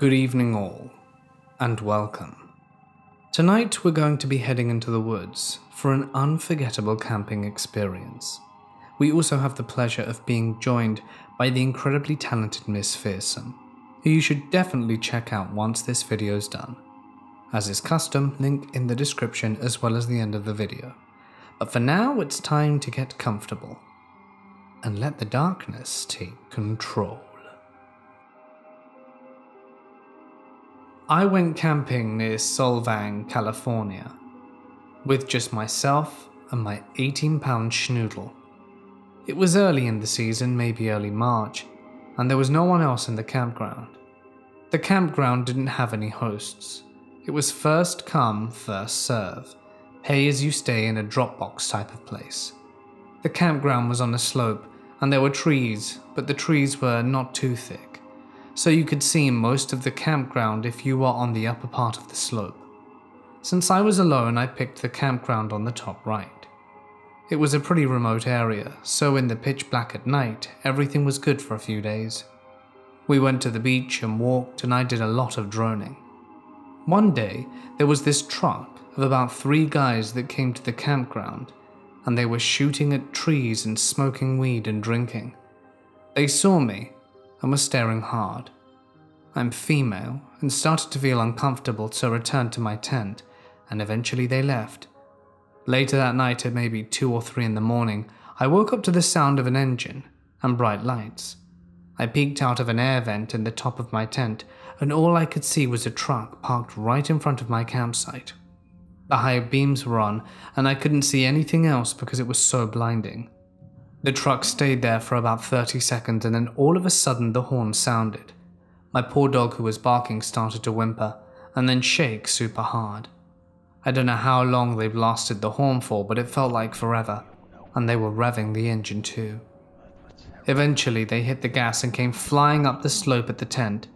Good evening, all, and welcome. Tonight we're going to be heading into the woods for an unforgettable camping experience. We also have the pleasure of being joined by the incredibly talented Miss Fearsome, who you should definitely check out once this video is done. As is custom, link in the description as well as the end of the video. But for now, it's time to get comfortable and let the darkness take control. I went camping near Solvang, California, with just myself and my 18 pound schnoodle. It was early in the season, maybe early March, and there was no one else in the campground. The campground didn't have any hosts. It was first come, first serve, pay as you stay in a Dropbox type of place. The campground was on a slope, and there were trees, but the trees were not too thick so you could see most of the campground if you were on the upper part of the slope. Since I was alone, I picked the campground on the top right. It was a pretty remote area, so in the pitch black at night, everything was good for a few days. We went to the beach and walked, and I did a lot of droning. One day, there was this truck of about three guys that came to the campground, and they were shooting at trees and smoking weed and drinking. They saw me and was staring hard. I'm female and started to feel uncomfortable, so returned to my tent, and eventually they left. Later that night, at maybe 2 or 3 in the morning, I woke up to the sound of an engine and bright lights. I peeked out of an air vent in the top of my tent, and all I could see was a truck parked right in front of my campsite. The high beams were on, and I couldn't see anything else because it was so blinding. The truck stayed there for about 30 seconds and then all of a sudden the horn sounded. My poor dog who was barking started to whimper and then shake super hard. I don't know how long they blasted the horn for, but it felt like forever, and they were revving the engine too. Eventually, they hit the gas and came flying up the slope at the tent.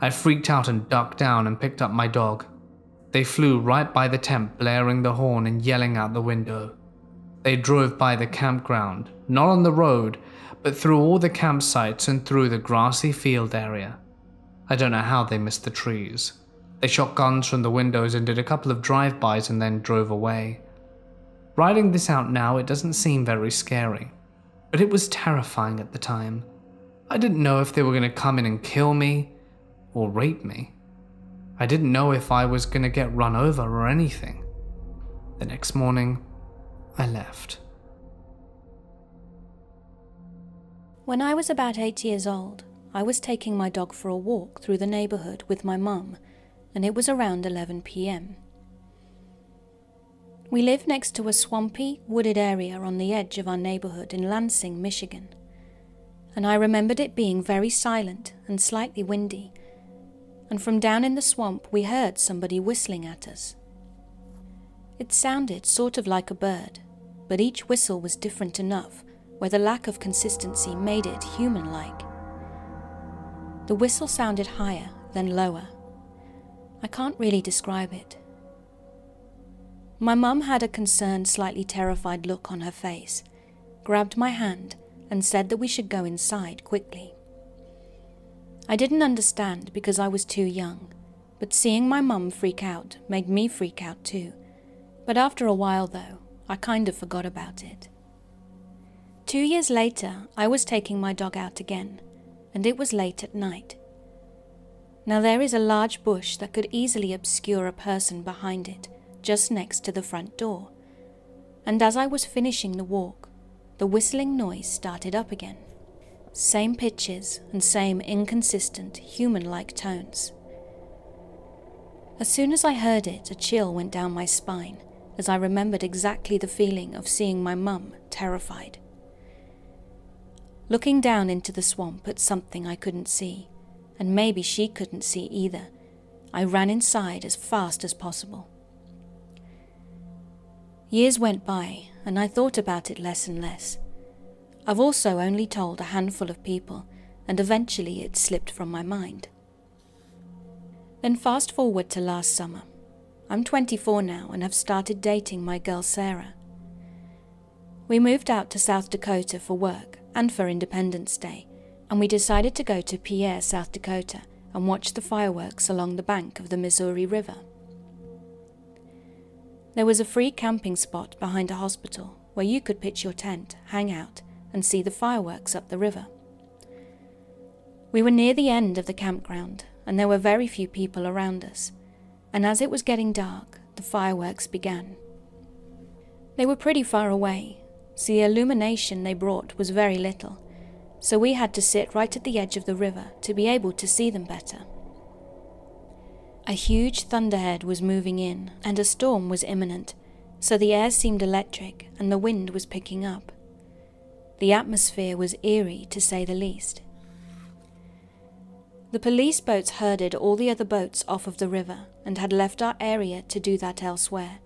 I freaked out and ducked down and picked up my dog. They flew right by the tent, blaring the horn and yelling out the window. They drove by the campground, not on the road, but through all the campsites and through the grassy field area. I don't know how they missed the trees. They shot guns from the windows and did a couple of drive-bys and then drove away. Writing this out now, it doesn't seem very scary, but it was terrifying at the time. I didn't know if they were going to come in and kill me or rape me. I didn't know if I was going to get run over or anything. The next morning, I left. When I was about eight years old, I was taking my dog for a walk through the neighbourhood with my mum, and it was around 11 pm. We live next to a swampy, wooded area on the edge of our neighbourhood in Lansing, Michigan, and I remembered it being very silent and slightly windy, and from down in the swamp we heard somebody whistling at us. It sounded sort of like a bird, but each whistle was different enough where the lack of consistency made it human like. The whistle sounded higher, then lower. I can't really describe it. My mum had a concerned, slightly terrified look on her face, grabbed my hand, and said that we should go inside quickly. I didn't understand because I was too young, but seeing my mum freak out made me freak out too. But after a while, though, I kind of forgot about it. Two years later, I was taking my dog out again, and it was late at night. Now, there is a large bush that could easily obscure a person behind it, just next to the front door. And as I was finishing the walk, the whistling noise started up again. Same pitches and same inconsistent, human like tones. As soon as I heard it, a chill went down my spine, as I remembered exactly the feeling of seeing my mum terrified. Looking down into the swamp at something I couldn't see, and maybe she couldn't see either, I ran inside as fast as possible. Years went by, and I thought about it less and less. I've also only told a handful of people, and eventually it slipped from my mind. Then fast forward to last summer. I'm 24 now and have started dating my girl Sarah. We moved out to South Dakota for work and for Independence Day, and we decided to go to Pierre, South Dakota, and watch the fireworks along the bank of the Missouri River. There was a free camping spot behind a hospital where you could pitch your tent, hang out, and see the fireworks up the river. We were near the end of the campground, and there were very few people around us, and as it was getting dark, the fireworks began. They were pretty far away, so the illumination they brought was very little, so we had to sit right at the edge of the river to be able to see them better. A huge thunderhead was moving in, and a storm was imminent, so the air seemed electric and the wind was picking up. The atmosphere was eerie, to say the least. The police boats herded all the other boats off of the river and had left our area to do that elsewhere.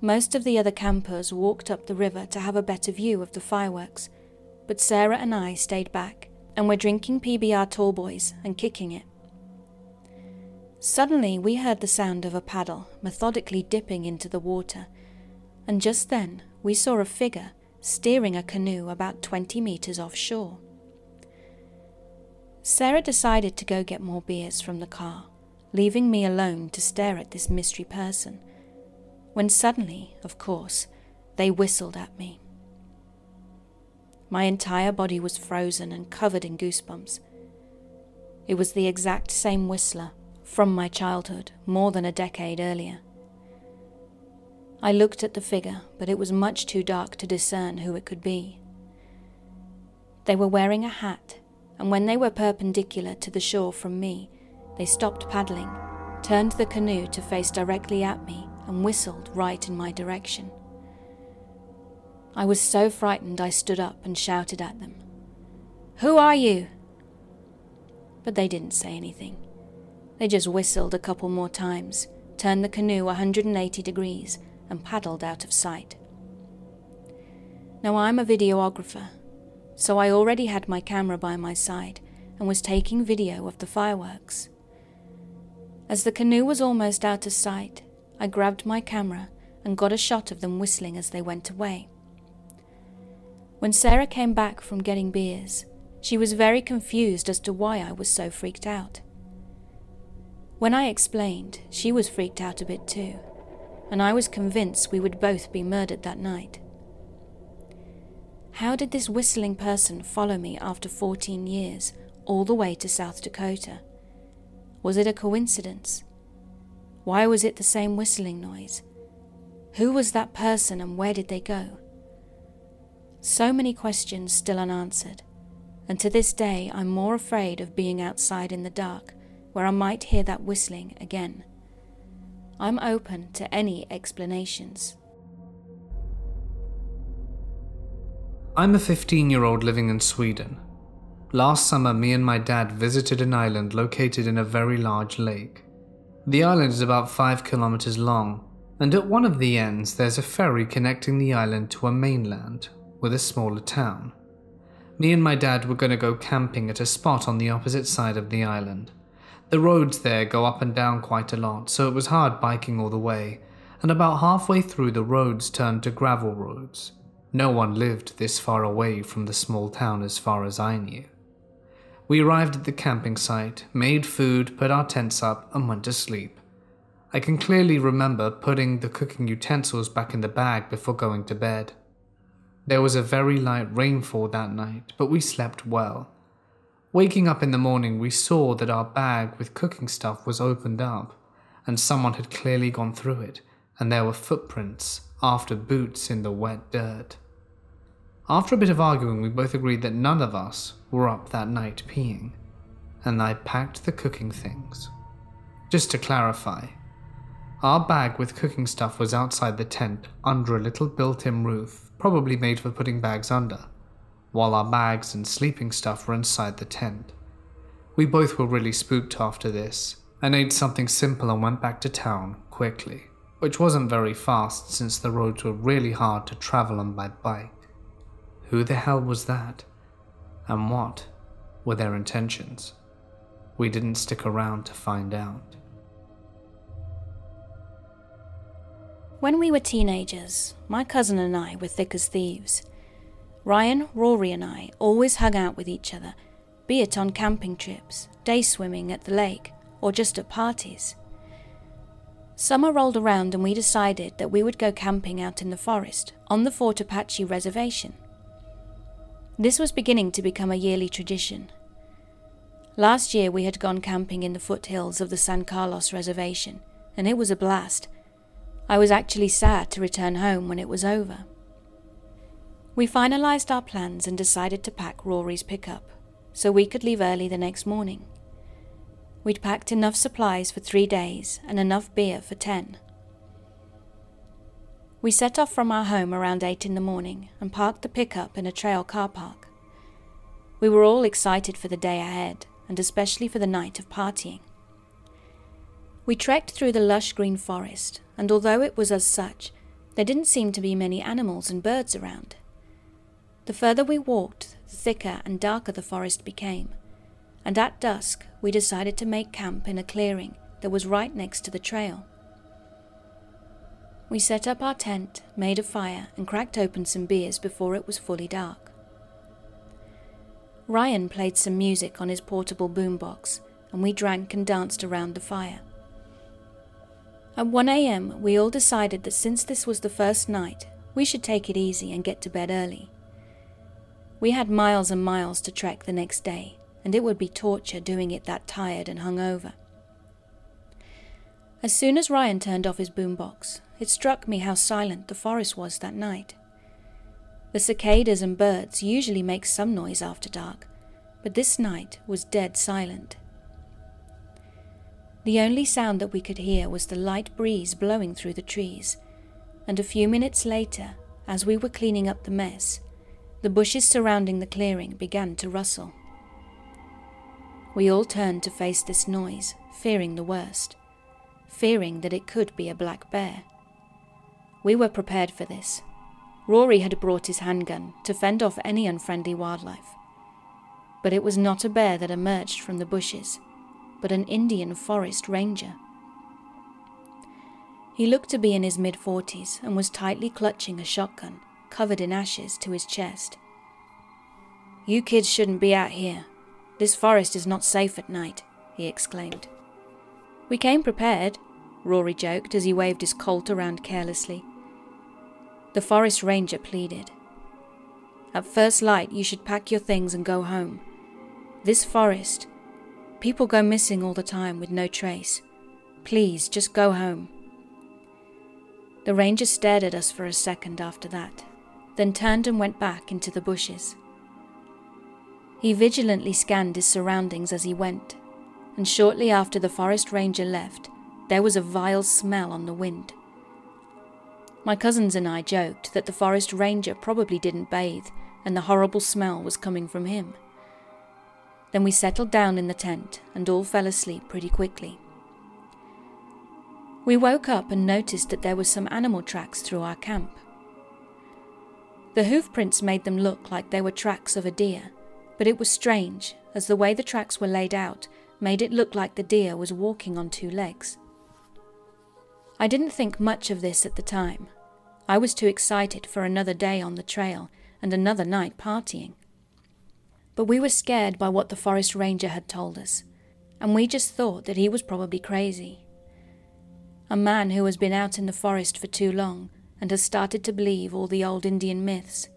Most of the other campers walked up the river to have a better view of the fireworks, but Sarah and I stayed back and were drinking PBR tallboys and kicking it. Suddenly, we heard the sound of a paddle methodically dipping into the water, and just then we saw a figure steering a canoe about 20 metres offshore. Sarah decided to go get more beers from the car, leaving me alone to stare at this mystery person, when suddenly, of course, they whistled at me. My entire body was frozen and covered in goosebumps. It was the exact same whistler from my childhood more than a decade earlier. I looked at the figure, but it was much too dark to discern who it could be. They were wearing a hat and when they were perpendicular to the shore from me, they stopped paddling, turned the canoe to face directly at me, and whistled right in my direction. I was so frightened I stood up and shouted at them, Who are you? But they didn't say anything. They just whistled a couple more times, turned the canoe 180 degrees, and paddled out of sight. Now I'm a videographer so I already had my camera by my side and was taking video of the fireworks. As the canoe was almost out of sight, I grabbed my camera and got a shot of them whistling as they went away. When Sarah came back from getting beers, she was very confused as to why I was so freaked out. When I explained, she was freaked out a bit too, and I was convinced we would both be murdered that night. How did this whistling person follow me after 14 years, all the way to South Dakota? Was it a coincidence? Why was it the same whistling noise? Who was that person and where did they go? So many questions still unanswered, and to this day I'm more afraid of being outside in the dark where I might hear that whistling again. I'm open to any explanations. I'm a 15 year old living in Sweden. Last summer, me and my dad visited an island located in a very large lake. The island is about 5 kilometers long, and at one of the ends, there's a ferry connecting the island to a mainland with a smaller town. Me and my dad were going to go camping at a spot on the opposite side of the island. The roads there go up and down quite a lot, so it was hard biking all the way, and about halfway through, the roads turned to gravel roads. No one lived this far away from the small town as far as I knew. We arrived at the camping site, made food, put our tents up, and went to sleep. I can clearly remember putting the cooking utensils back in the bag before going to bed. There was a very light rainfall that night, but we slept well. Waking up in the morning, we saw that our bag with cooking stuff was opened up, and someone had clearly gone through it, and there were footprints after boots in the wet dirt. After a bit of arguing, we both agreed that none of us were up that night peeing, and I packed the cooking things. Just to clarify, our bag with cooking stuff was outside the tent under a little built in roof, probably made for putting bags under, while our bags and sleeping stuff were inside the tent. We both were really spooked after this, and ate something simple and went back to town quickly which wasn't very fast since the roads were really hard to travel on by bike. Who the hell was that? And what were their intentions? We didn't stick around to find out. When we were teenagers, my cousin and I were thick as thieves. Ryan, Rory, and I always hung out with each other be it on camping trips, day swimming at the lake, or just at parties. Summer rolled around and we decided that we would go camping out in the forest on the Fort Apache reservation. This was beginning to become a yearly tradition. Last year we had gone camping in the foothills of the San Carlos reservation, and it was a blast. I was actually sad to return home when it was over. We finalized our plans and decided to pack Rory's pickup so we could leave early the next morning. We'd packed enough supplies for three days and enough beer for ten. We set off from our home around eight in the morning and parked the pickup in a trail car park. We were all excited for the day ahead and especially for the night of partying. We trekked through the lush green forest, and although it was as such, there didn't seem to be many animals and birds around. The further we walked, the thicker and darker the forest became, and at dusk we decided to make camp in a clearing that was right next to the trail. We set up our tent, made a fire, and cracked open some beers before it was fully dark. Ryan played some music on his portable boombox, and we drank and danced around the fire. At 1 a.m., we all decided that since this was the first night, we should take it easy and get to bed early. We had miles and miles to trek the next day, and it would be torture doing it that tired and hungover. As soon as Ryan turned off his boombox, it struck me how silent the forest was that night. The cicadas and birds usually make some noise after dark, but this night was dead silent. The only sound that we could hear was the light breeze blowing through the trees, and a few minutes later, as we were cleaning up the mess, the bushes surrounding the clearing began to rustle. We all turned to face this noise, fearing the worst, fearing that it could be a black bear. We were prepared for this. Rory had brought his handgun to fend off any unfriendly wildlife. But it was not a bear that emerged from the bushes, but an Indian forest ranger. He looked to be in his mid forties and was tightly clutching a shotgun covered in ashes, to his chest. You kids shouldn't be out here. This forest is not safe at night, he exclaimed. We came prepared, Rory joked as he waved his Colt around carelessly. The forest ranger pleaded. At first light, you should pack your things and go home. This forest, people go missing all the time with no trace. Please, just go home. The ranger stared at us for a second after that then turned and went back into the bushes. He vigilantly scanned his surroundings as he went, and shortly after the forest ranger left, there was a vile smell on the wind. My cousins and I joked that the forest ranger probably didn't bathe and the horrible smell was coming from him. Then we settled down in the tent and all fell asleep pretty quickly. We woke up and noticed that there were some animal tracks through our camp. The hoof prints made them look like they were tracks of a deer, but it was strange, as the way the tracks were laid out made it look like the deer was walking on two legs. I didn't think much of this at the time. I was too excited for another day on the trail and another night partying. But we were scared by what the forest ranger had told us, and we just thought that he was probably crazy. A man who has been out in the forest for too long and has started to believe all the old Indian myths.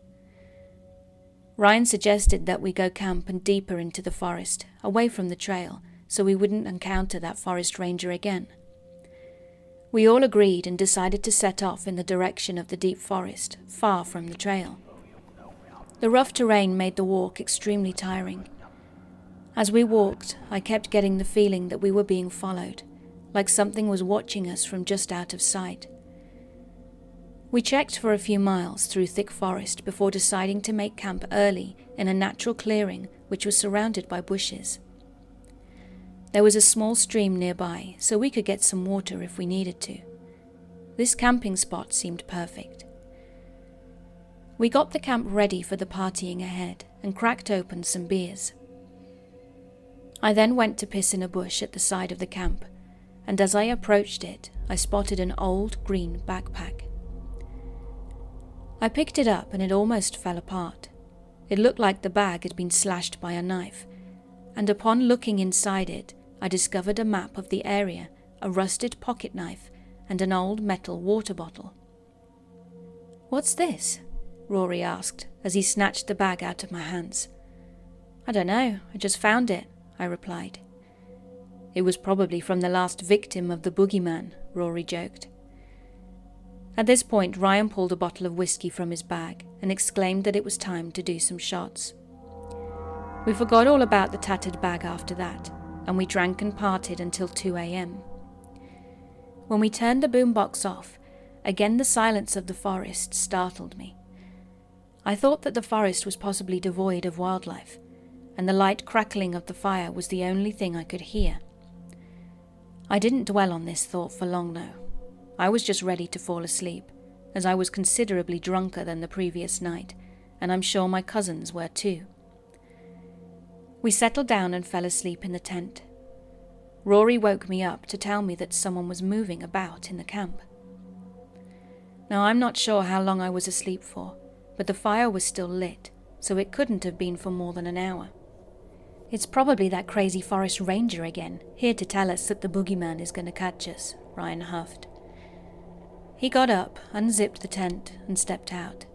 Ryan suggested that we go camp and deeper into the forest, away from the trail, so we wouldn't encounter that forest ranger again. We all agreed and decided to set off in the direction of the deep forest, far from the trail. The rough terrain made the walk extremely tiring. As we walked, I kept getting the feeling that we were being followed, like something was watching us from just out of sight. We checked for a few miles through thick forest before deciding to make camp early in a natural clearing which was surrounded by bushes. There was a small stream nearby, so we could get some water if we needed to. This camping spot seemed perfect. We got the camp ready for the partying ahead and cracked open some beers. I then went to piss in a bush at the side of the camp, and as I approached it, I spotted an old green backpack. I picked it up and it almost fell apart. It looked like the bag had been slashed by a knife, and upon looking inside it, I discovered a map of the area, a rusted pocket knife, and an old metal water bottle. What's this? Rory asked as he snatched the bag out of my hands. I don't know, I just found it, I replied. It was probably from the last victim of the boogeyman, Rory joked. At this point, Ryan pulled a bottle of whiskey from his bag and exclaimed that it was time to do some shots. We forgot all about the tattered bag after that, and we drank and parted until 2 a.m. When we turned the boombox off, again the silence of the forest startled me. I thought that the forest was possibly devoid of wildlife, and the light crackling of the fire was the only thing I could hear. I didn't dwell on this thought for long, though. I was just ready to fall asleep, as I was considerably drunker than the previous night, and I'm sure my cousins were too. We settled down and fell asleep in the tent. Rory woke me up to tell me that someone was moving about in the camp. Now, I'm not sure how long I was asleep for, but the fire was still lit, so it couldn't have been for more than an hour. It's probably that crazy forest ranger again, here to tell us that the boogeyman is going to catch us, Ryan huffed. He got up, unzipped the tent, and stepped out.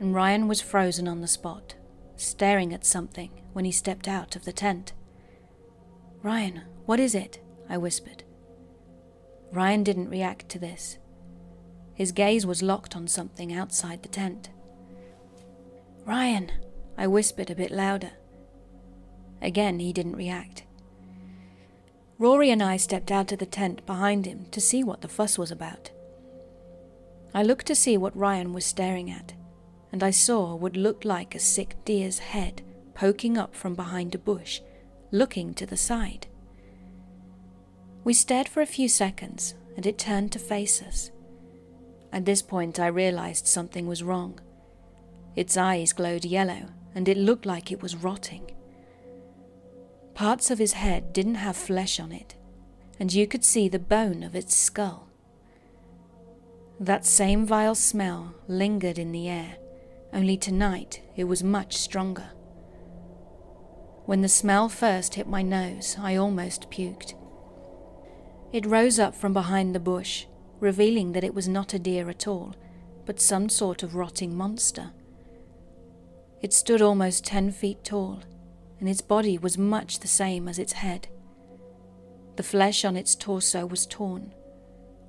And Ryan was frozen on the spot, staring at something when he stepped out of the tent. Ryan, what is it? I whispered. Ryan didn't react to this. His gaze was locked on something outside the tent. Ryan, I whispered a bit louder. Again, he didn't react. Rory and I stepped out of the tent behind him to see what the fuss was about. I looked to see what Ryan was staring at, and I saw what looked like a sick deer's head poking up from behind a bush, looking to the side. We stared for a few seconds, and it turned to face us. At this point, I realized something was wrong. Its eyes glowed yellow, and it looked like it was rotting. Parts of his head didn't have flesh on it, and you could see the bone of its skull. That same vile smell lingered in the air, only tonight it was much stronger. When the smell first hit my nose, I almost puked. It rose up from behind the bush, revealing that it was not a deer at all, but some sort of rotting monster. It stood almost ten feet tall, and its body was much the same as its head. The flesh on its torso was torn,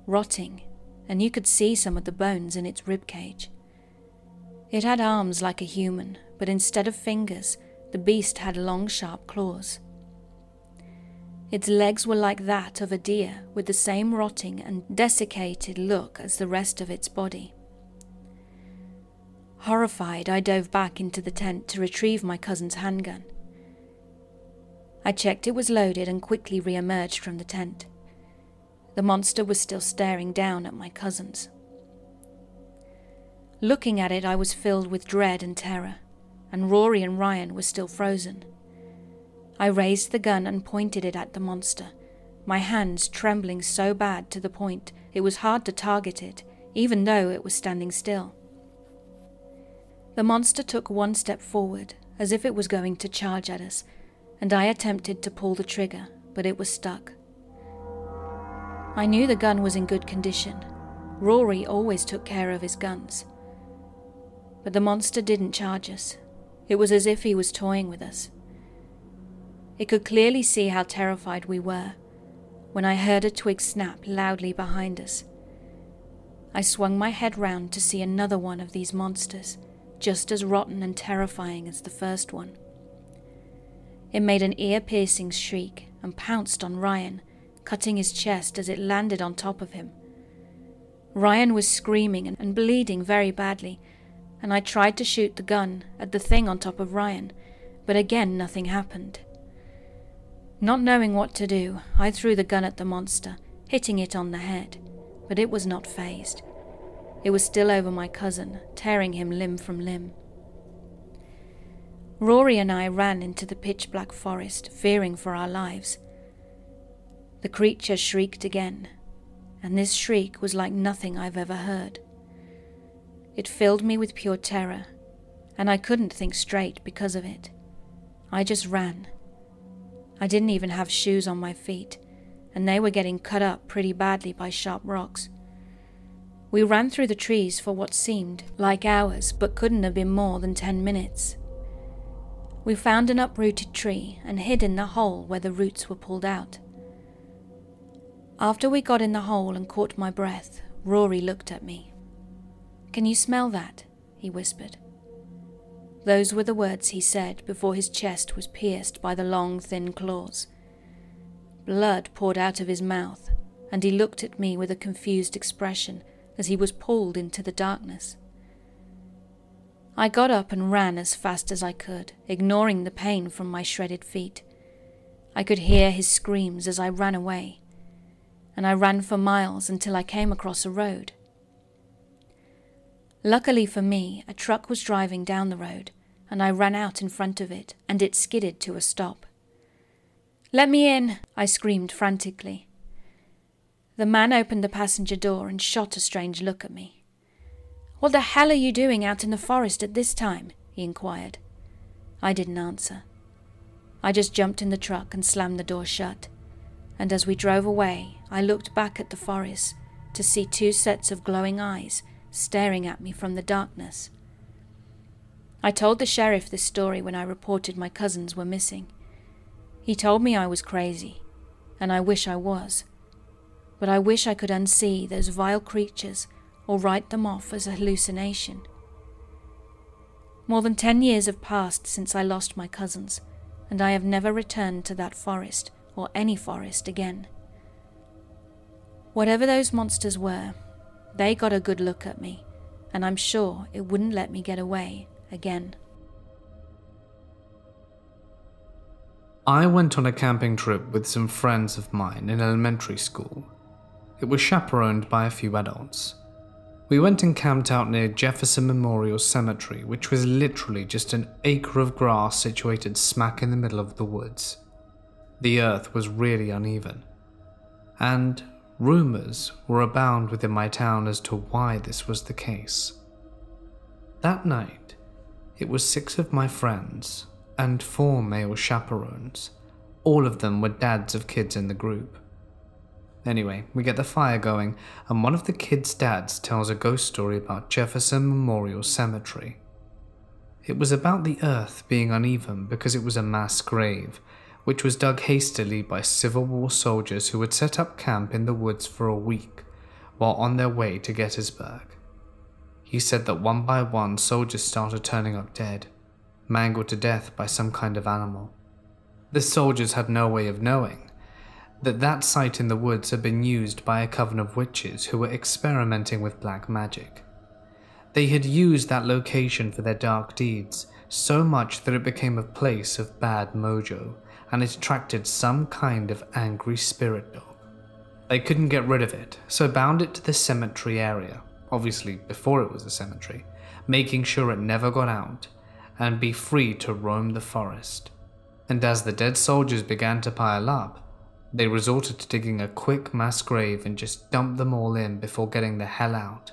rotting, and you could see some of the bones in its rib cage. It had arms like a human, but instead of fingers, the beast had long, sharp claws. Its legs were like that of a deer, with the same rotting and desiccated look as the rest of its body. Horrified, I dove back into the tent to retrieve my cousin's handgun. I checked it was loaded and quickly re emerged from the tent. The monster was still staring down at my cousins. Looking at it, I was filled with dread and terror, and Rory and Ryan were still frozen. I raised the gun and pointed it at the monster, my hands trembling so bad to the point it was hard to target it, even though it was standing still. The monster took one step forward, as if it was going to charge at us, and I attempted to pull the trigger, but it was stuck. I knew the gun was in good condition. Rory always took care of his guns. But the monster didn't charge us. It was as if he was toying with us. It could clearly see how terrified we were when I heard a twig snap loudly behind us. I swung my head round to see another one of these monsters, just as rotten and terrifying as the first one. It made an ear piercing shriek and pounced on Ryan, cutting his chest as it landed on top of him. Ryan was screaming and bleeding very badly, and I tried to shoot the gun at the thing on top of Ryan, but again nothing happened. Not knowing what to do, I threw the gun at the monster, hitting it on the head, but it was not fazed. It was still over my cousin, tearing him limb from limb. Rory and I ran into the pitch black forest, fearing for our lives. The creature shrieked again, and this shriek was like nothing I've ever heard. It filled me with pure terror, and I couldn't think straight because of it. I just ran, I didn't even have shoes on my feet, and they were getting cut up pretty badly by sharp rocks. We ran through the trees for what seemed like hours, but couldn't have been more than ten minutes. We found an uprooted tree and hid in the hole where the roots were pulled out. After we got in the hole and caught my breath, Rory looked at me. Can you smell that? he whispered. Those were the words he said before his chest was pierced by the long, thin claws. Blood poured out of his mouth, and he looked at me with a confused expression as he was pulled into the darkness. I got up and ran as fast as I could, ignoring the pain from my shredded feet. I could hear his screams as I ran away, and I ran for miles until I came across a road. Luckily for me, a truck was driving down the road, and I ran out in front of it, and it skidded to a stop. Let me in, I screamed frantically. The man opened the passenger door and shot a strange look at me. What the hell are you doing out in the forest at this time? he inquired. I didn't answer. I just jumped in the truck and slammed the door shut, and as we drove away, I looked back at the forest to see two sets of glowing eyes staring at me from the darkness. I told the sheriff this story when I reported my cousins were missing. He told me I was crazy, and I wish I was. But I wish I could unsee those vile creatures or write them off as a hallucination. More than ten years have passed since I lost my cousins, and I have never returned to that forest or any forest again. Whatever those monsters were, they got a good look at me, and I'm sure it wouldn't let me get away again. I went on a camping trip with some friends of mine in elementary school. It was chaperoned by a few adults. We went and camped out near Jefferson Memorial Cemetery, which was literally just an acre of grass situated smack in the middle of the woods. The earth was really uneven. And rumours were abound within my town as to why this was the case. That night, it was six of my friends and four male chaperones. All of them were dads of kids in the group. Anyway, we get the fire going, and one of the kids' dads tells a ghost story about Jefferson Memorial Cemetery. It was about the earth being uneven because it was a mass grave, which was dug hastily by Civil War soldiers who had set up camp in the woods for a week while on their way to Gettysburg. He said that one by one soldiers started turning up dead, mangled to death by some kind of animal. The soldiers had no way of knowing that that site in the woods had been used by a coven of witches who were experimenting with black magic. They had used that location for their dark deeds so much that it became a place of bad mojo and it attracted some kind of angry spirit dog. They couldn't get rid of it, so bound it to the cemetery area, obviously before it was a cemetery, making sure it never got out and be free to roam the forest. And as the dead soldiers began to pile up, they resorted to digging a quick mass grave and just dumped them all in before getting the hell out.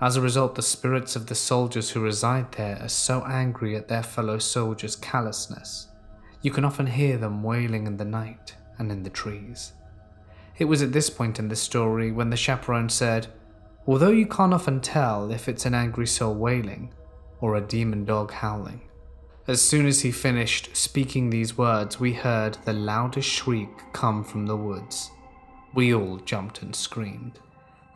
As a result, the spirits of the soldiers who reside there are so angry at their fellow soldiers' callousness. You can often hear them wailing in the night and in the trees. It was at this point in the story when the chaperone said, Although you can't often tell if it's an angry soul wailing or a demon dog howling. As soon as he finished speaking these words, we heard the loudest shriek come from the woods. We all jumped and screamed.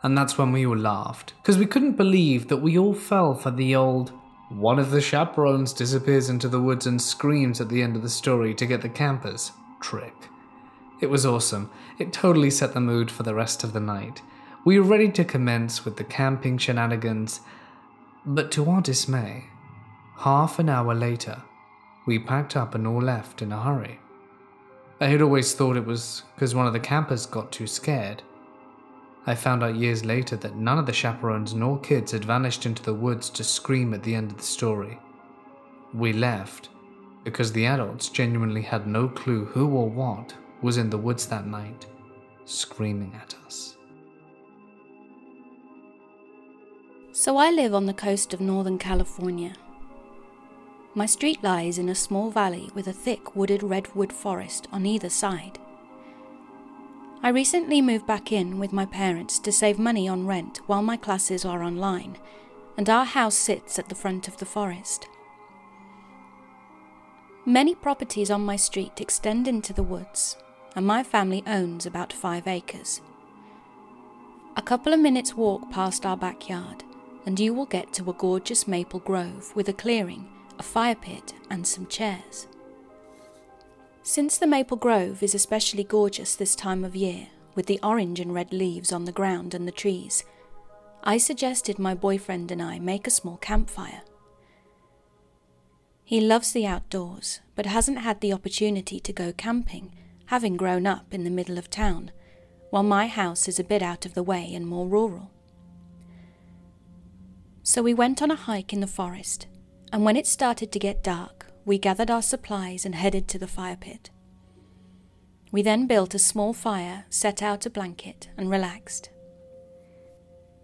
And that's when we all laughed, because we couldn't believe that we all fell for the old one of the chaperones disappears into the woods and screams at the end of the story to get the campers trick. It was awesome. It totally set the mood for the rest of the night. We were ready to commence with the camping shenanigans, but to our dismay, half an hour later, we packed up and all left in a hurry. I had always thought it was because one of the campers got too scared. I found out years later that none of the chaperones nor kids had vanished into the woods to scream at the end of the story. We left because the adults genuinely had no clue who or what was in the woods that night, screaming at us. So I live on the coast of Northern California. My street lies in a small valley with a thick wooded redwood forest on either side. I recently moved back in with my parents to save money on rent while my classes are online, and our house sits at the front of the forest. Many properties on my street extend into the woods, and my family owns about five acres. A couple of minutes' walk past our backyard, and you will get to a gorgeous maple grove with a clearing, a fire pit, and some chairs. Since the maple grove is especially gorgeous this time of year, with the orange and red leaves on the ground and the trees, I suggested my boyfriend and I make a small campfire. He loves the outdoors, but hasn't had the opportunity to go camping, having grown up in the middle of town, while my house is a bit out of the way and more rural. So we went on a hike in the forest, and when it started to get dark, we gathered our supplies and headed to the fire pit. We then built a small fire, set out a blanket, and relaxed.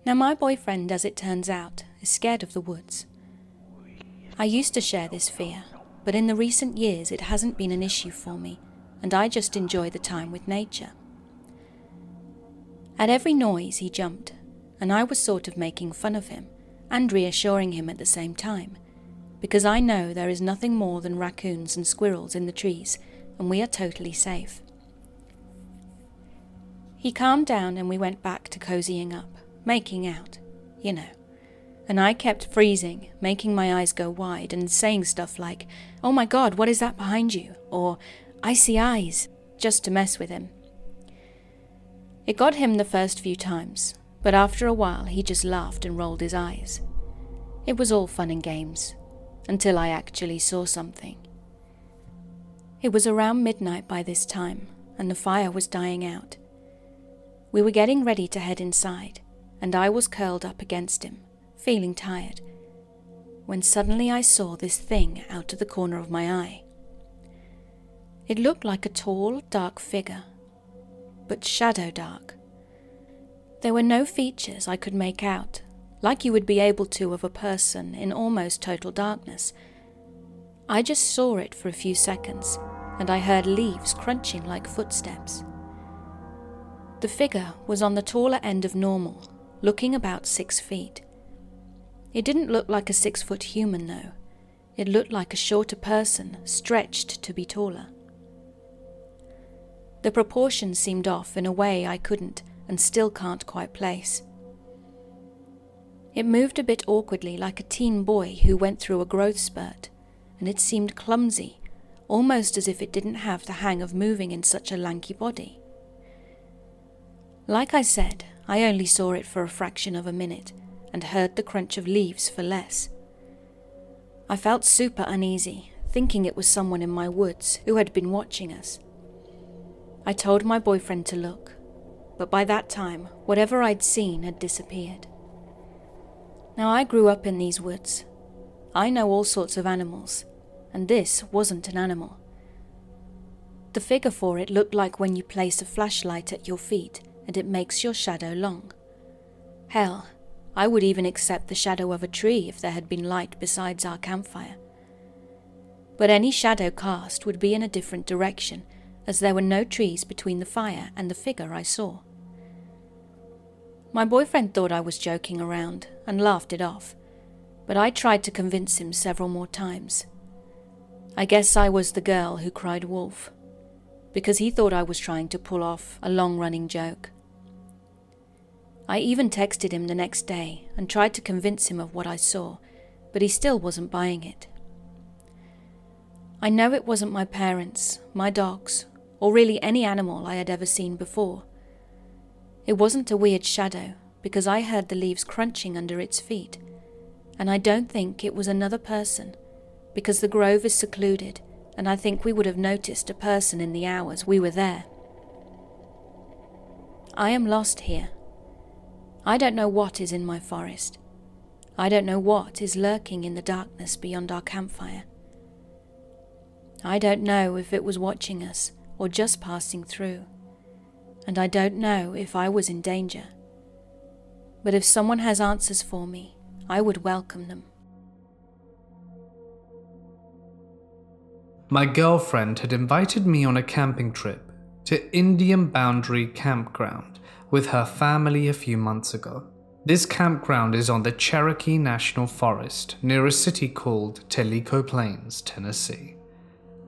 Now, my boyfriend, as it turns out, is scared of the woods I used to share this fear, but in the recent years it hasn't been an issue for me, and I just enjoy the time with nature. At every noise, he jumped, and I was sort of making fun of him and reassuring him at the same time, because I know there is nothing more than raccoons and squirrels in the trees, and we are totally safe. He calmed down and we went back to cozying up, making out, you know and I kept freezing, making my eyes go wide, and saying stuff like, Oh my god, what is that behind you? or I see eyes, just to mess with him. It got him the first few times, but after a while he just laughed and rolled his eyes. It was all fun and games, until I actually saw something. It was around midnight by this time, and the fire was dying out. We were getting ready to head inside, and I was curled up against him feeling tired, when suddenly I saw this thing out of the corner of my eye. It looked like a tall, dark figure, but shadow dark. There were no features I could make out, like you would be able to of a person in almost total darkness. I just saw it for a few seconds, and I heard leaves crunching like footsteps. The figure was on the taller end of normal, looking about six feet. It didn't look like a six foot human, though. It looked like a shorter person, stretched to be taller. The proportions seemed off in a way I couldn't and still can't quite place. It moved a bit awkwardly like a teen boy who went through a growth spurt, and it seemed clumsy, almost as if it didn't have the hang of moving in such a lanky body. Like I said, I only saw it for a fraction of a minute, and heard the crunch of leaves for less. I felt super uneasy, thinking it was someone in my woods who had been watching us. I told my boyfriend to look, but by that time, whatever I'd seen had disappeared. Now, I grew up in these woods. I know all sorts of animals, and this wasn't an animal. The figure for it looked like when you place a flashlight at your feet and it makes your shadow long. Hell, I would even accept the shadow of a tree if there had been light besides our campfire. But any shadow cast would be in a different direction, as there were no trees between the fire and the figure I saw. My boyfriend thought I was joking around and laughed it off, but I tried to convince him several more times. I guess I was the girl who cried wolf, because he thought I was trying to pull off a long running joke. I even texted him the next day and tried to convince him of what I saw, but he still wasn't buying it. I know it wasn't my parents, my dogs, or really any animal I had ever seen before. It wasn't a weird shadow because I heard the leaves crunching under its feet, and I don't think it was another person because the grove is secluded and I think we would have noticed a person in the hours we were there. I am lost here I don't know what is in my forest. I don't know what is lurking in the darkness beyond our campfire. I don't know if it was watching us or just passing through, and I don't know if I was in danger. But if someone has answers for me, I would welcome them. My girlfriend had invited me on a camping trip to Indian Boundary Campground with her family a few months ago. This campground is on the Cherokee National Forest near a city called Tellico Plains, Tennessee.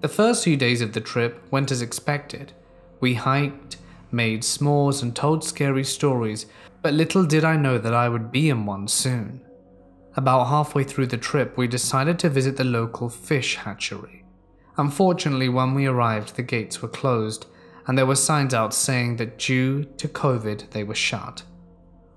The first few days of the trip went as expected. We hiked, made s'mores, and told scary stories, but little did I know that I would be in one soon. About halfway through the trip, we decided to visit the local fish hatchery. Unfortunately, when we arrived, the gates were closed, and there were signs out saying that due to COVID, they were shut.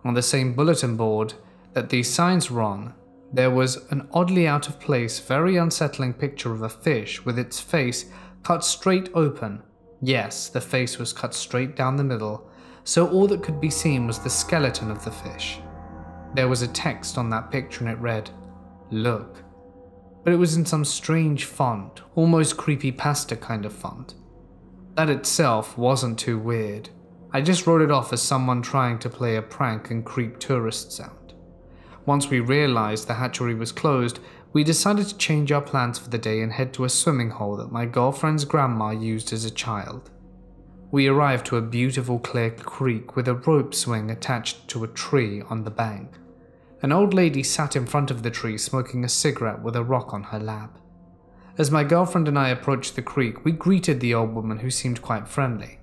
On the same bulletin board that these signs were on, there was an oddly out of place, very unsettling picture of a fish with its face cut straight open. Yes, the face was cut straight down the middle, so all that could be seen was the skeleton of the fish. There was a text on that picture and it read, Look. But it was in some strange font, almost creepy pasta kind of font. That itself wasn't too weird. I just wrote it off as someone trying to play a prank and creep tourists out. Once we realized the hatchery was closed, we decided to change our plans for the day and head to a swimming hole that my girlfriend's grandma used as a child. We arrived to a beautiful clear creek with a rope swing attached to a tree on the bank. An old lady sat in front of the tree smoking a cigarette with a rock on her lap. As my girlfriend and I approached the creek, we greeted the old woman who seemed quite friendly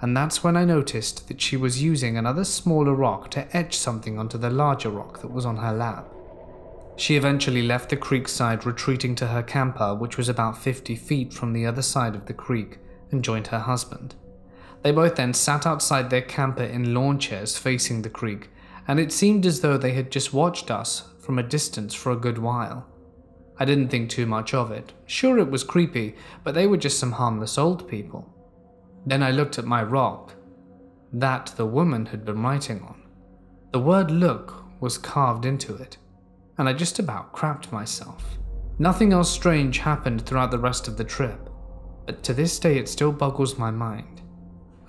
and that's when I noticed that she was using another smaller rock to etch something onto the larger rock that was on her lap. She eventually left the creek side, retreating to her camper, which was about 50 feet from the other side of the creek, and joined her husband. They both then sat outside their camper in lawn chairs facing the creek, and it seemed as though they had just watched us from a distance for a good while. I didn't think too much of it. Sure, it was creepy, but they were just some harmless old people. Then I looked at my rock. That the woman had been writing on. The word look was carved into it, and I just about crapped myself. Nothing else strange happened throughout the rest of the trip, but to this day it still boggles my mind.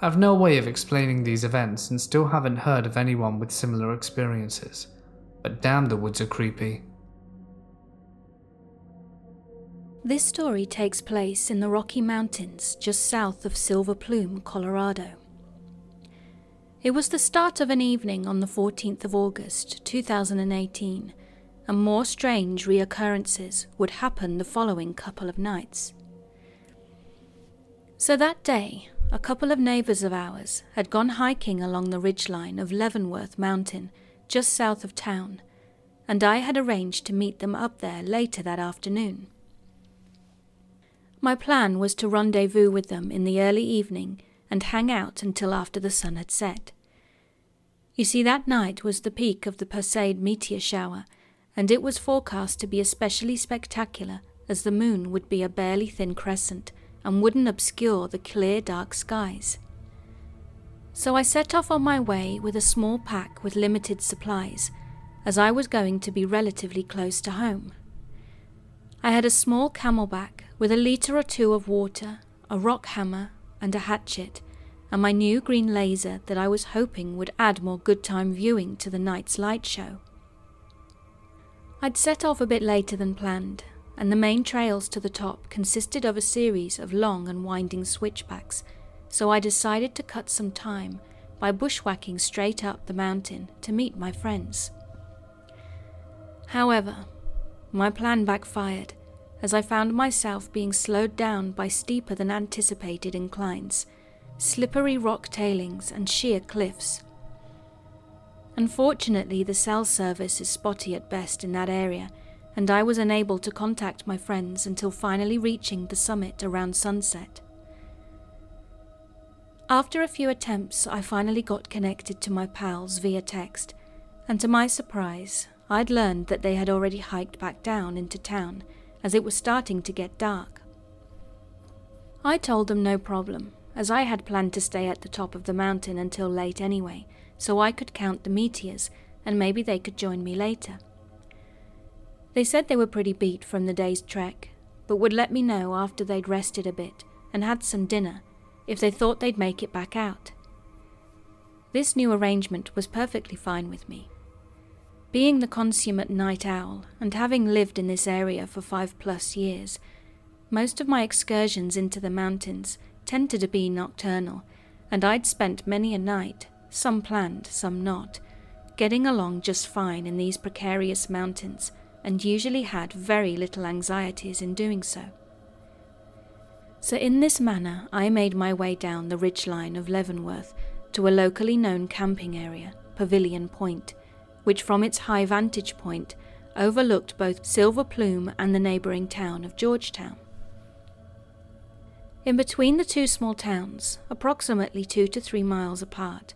I've no way of explaining these events and still haven't heard of anyone with similar experiences, but damn the woods are creepy. This story takes place in the Rocky Mountains just south of Silver Plume, Colorado. It was the start of an evening on the 14th of August 2018, and more strange reoccurrences would happen the following couple of nights. So that day, a couple of neighbours of ours had gone hiking along the ridgeline of Leavenworth Mountain just south of town, and I had arranged to meet them up there later that afternoon. My plan was to rendezvous with them in the early evening and hang out until after the sun had set. You see, that night was the peak of the Perseid meteor shower, and it was forecast to be especially spectacular as the moon would be a barely thin crescent and wouldn't obscure the clear dark skies. So I set off on my way with a small pack with limited supplies, as I was going to be relatively close to home. I had a small CamelBak with a litre or two of water, a rock hammer, and a hatchet, and my new green laser that I was hoping would add more good time viewing to the night's light show. I'd set off a bit later than planned, and the main trails to the top consisted of a series of long and winding switchbacks, so I decided to cut some time by bushwhacking straight up the mountain to meet my friends. However, my plan backfired as I found myself being slowed down by steeper than anticipated inclines, slippery rock tailings, and sheer cliffs. Unfortunately, the cell service is spotty at best in that area, and I was unable to contact my friends until finally reaching the summit around sunset. After a few attempts, I finally got connected to my pals via text, and to my surprise, I'd learned that they had already hiked back down into town as it was starting to get dark. I told them no problem, as I had planned to stay at the top of the mountain until late anyway, so I could count the meteors and maybe they could join me later. They said they were pretty beat from the day's trek, but would let me know after they'd rested a bit and had some dinner if they thought they'd make it back out. This new arrangement was perfectly fine with me. Being the consummate night owl, and having lived in this area for five plus years, most of my excursions into the mountains tended to be nocturnal, and I'd spent many a night, some planned, some not, getting along just fine in these precarious mountains, and usually had very little anxieties in doing so. So, in this manner, I made my way down the ridge line of Leavenworth to a locally known camping area, Pavilion Point, which from its high vantage point overlooked both Silver Plume and the neighbouring town of Georgetown. In between the two small towns, approximately two to three miles apart,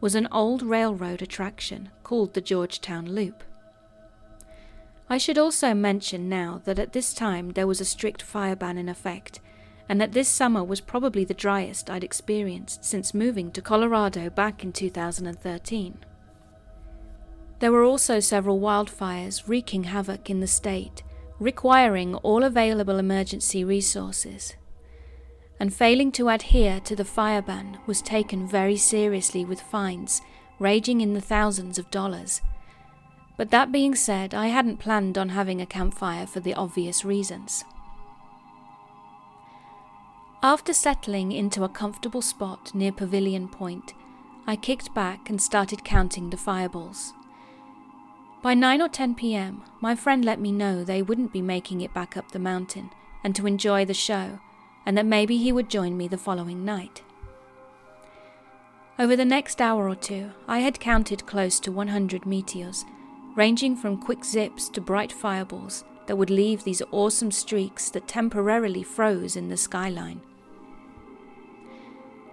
was an old railroad attraction called the Georgetown Loop. I should also mention now that at this time there was a strict fire ban in effect, and that this summer was probably the driest I'd experienced since moving to Colorado back in 2013. There were also several wildfires wreaking havoc in the state, requiring all available emergency resources, and failing to adhere to the fire ban was taken very seriously with fines ranging in the thousands of dollars. But that being said, I hadn't planned on having a campfire for the obvious reasons. After settling into a comfortable spot near Pavilion Point, I kicked back and started counting the fireballs. By 9 or 10 pm, my friend let me know they wouldn't be making it back up the mountain and to enjoy the show, and that maybe he would join me the following night. Over the next hour or two, I had counted close to 100 meteors, ranging from quick zips to bright fireballs that would leave these awesome streaks that temporarily froze in the skyline.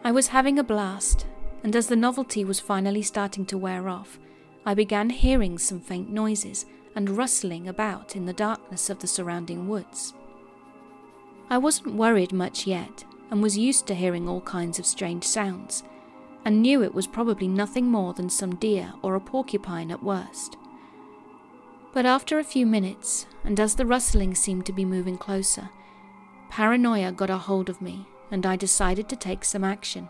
I was having a blast, and as the novelty was finally starting to wear off, I began hearing some faint noises and rustling about in the darkness of the surrounding woods. I wasn't worried much yet, and was used to hearing all kinds of strange sounds, and knew it was probably nothing more than some deer or a porcupine at worst. But after a few minutes, and as the rustling seemed to be moving closer, paranoia got a hold of me, and I decided to take some action.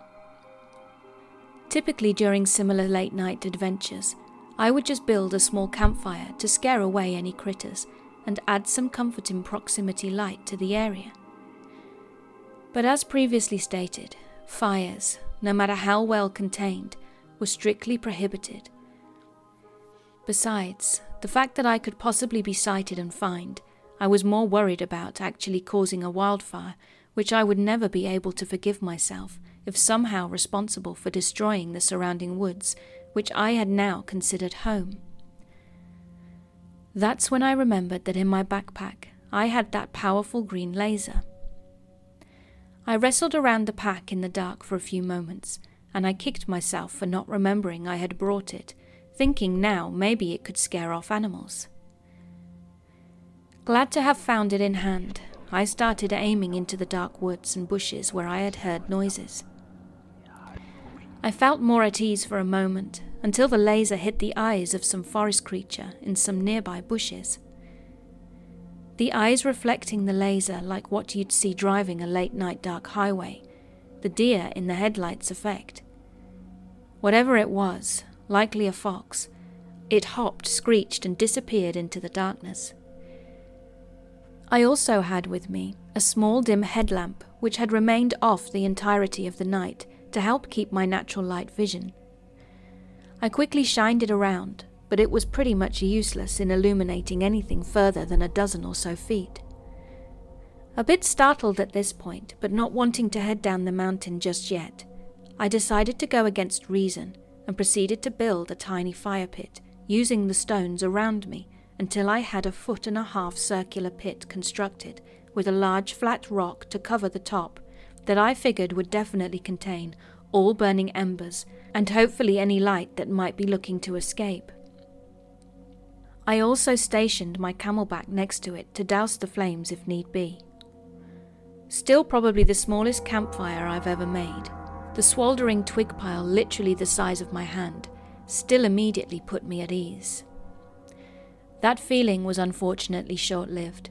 Typically, during similar late night adventures, I would just build a small campfire to scare away any critters and add some comforting proximity light to the area. But as previously stated, fires, no matter how well contained, were strictly prohibited. Besides, the fact that I could possibly be sighted and fined, I was more worried about actually causing a wildfire, which I would never be able to forgive myself if somehow responsible for destroying the surrounding woods, which I had now considered home. That's when I remembered that in my backpack I had that powerful green laser. I wrestled around the pack in the dark for a few moments, and I kicked myself for not remembering I had brought it, thinking now maybe it could scare off animals. Glad to have found it in hand, I started aiming into the dark woods and bushes where I had heard noises. I felt more at ease for a moment until the laser hit the eyes of some forest creature in some nearby bushes the eyes reflecting the laser like what you'd see driving a late night dark highway, the deer in the headlights effect. Whatever it was, likely a fox, it hopped, screeched, and disappeared into the darkness. I also had with me a small dim headlamp which had remained off the entirety of the night to help keep my natural light vision. I quickly shined it around, but it was pretty much useless in illuminating anything further than a dozen or so feet. A bit startled at this point, but not wanting to head down the mountain just yet, I decided to go against reason and proceeded to build a tiny fire pit using the stones around me until I had a foot and a half circular pit constructed with a large flat rock to cover the top that I figured would definitely contain all burning embers and hopefully any light that might be looking to escape. I also stationed my CamelBak next to it to douse the flames if need be. Still, probably the smallest campfire I've ever made, the swaldering twig pile literally the size of my hand still immediately put me at ease. That feeling was unfortunately short lived,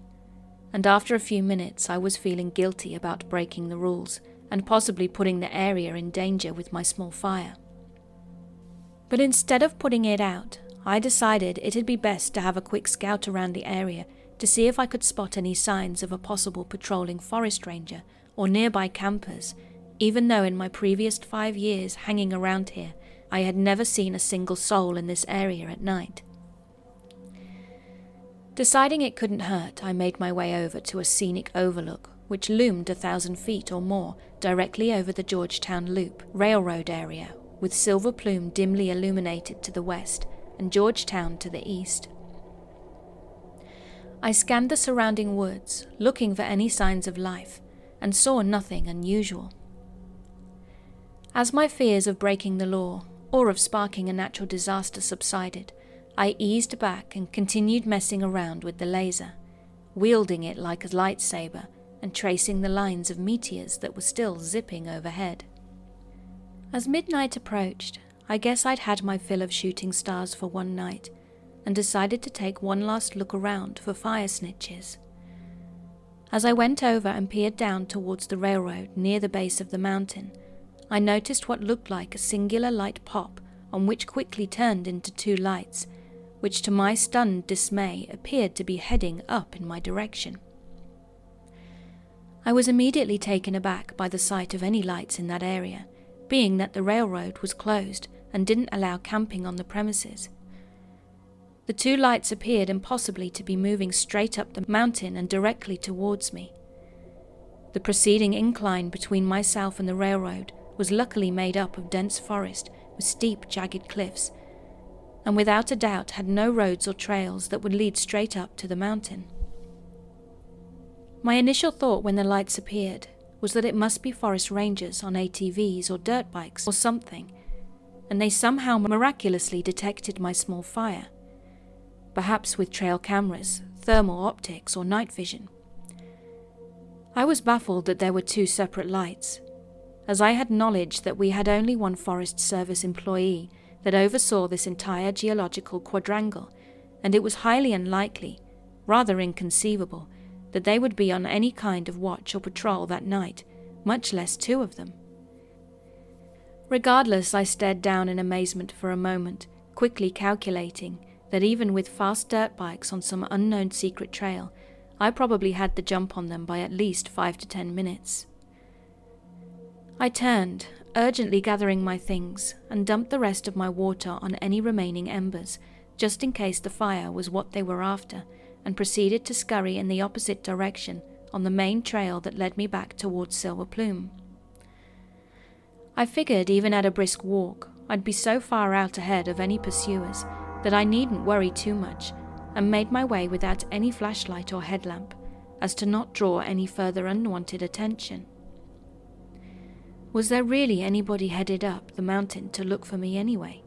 and after a few minutes I was feeling guilty about breaking the rules and possibly putting the area in danger with my small fire. But instead of putting it out, I decided it'd be best to have a quick scout around the area to see if I could spot any signs of a possible patrolling forest ranger or nearby campers, even though in my previous five years hanging around here, I had never seen a single soul in this area at night. Deciding it couldn't hurt, I made my way over to a scenic overlook which loomed a thousand feet or more directly over the Georgetown Loop railroad area, with Silver Plume dimly illuminated to the west and Georgetown to the east. I scanned the surrounding woods, looking for any signs of life, and saw nothing unusual. As my fears of breaking the law or of sparking a natural disaster subsided, I eased back and continued messing around with the laser, wielding it like a lightsaber and tracing the lines of meteors that were still zipping overhead. As midnight approached, I guess I'd had my fill of shooting stars for one night and decided to take one last look around for fire snitches. As I went over and peered down towards the railroad near the base of the mountain, I noticed what looked like a singular light pop on which quickly turned into two lights, which to my stunned dismay appeared to be heading up in my direction. I was immediately taken aback by the sight of any lights in that area, being that the railroad was closed and didn't allow camping on the premises. The two lights appeared impossibly to be moving straight up the mountain and directly towards me. The preceding incline between myself and the railroad was luckily made up of dense forest with steep, jagged cliffs, and without a doubt had no roads or trails that would lead straight up to the mountain. My initial thought when the lights appeared was that it must be forest rangers on ATVs or dirt bikes or something, and they somehow miraculously detected my small fire, perhaps with trail cameras, thermal optics, or night vision. I was baffled that there were two separate lights, as I had knowledge that we had only one Forest Service employee that oversaw this entire geological quadrangle, and it was highly unlikely, rather inconceivable, that they would be on any kind of watch or patrol that night, much less two of them. Regardless, I stared down in amazement for a moment, quickly calculating that even with fast dirt bikes on some unknown secret trail, I probably had the jump on them by at least five to ten minutes. I turned, urgently gathering my things, and dumped the rest of my water on any remaining embers, just in case the fire was what they were after, and proceeded to scurry in the opposite direction on the main trail that led me back towards Silver Plume. I figured even at a brisk walk, I'd be so far out ahead of any pursuers that I needn't worry too much, and made my way without any flashlight or headlamp, as to not draw any further unwanted attention. Was there really anybody headed up the mountain to look for me anyway?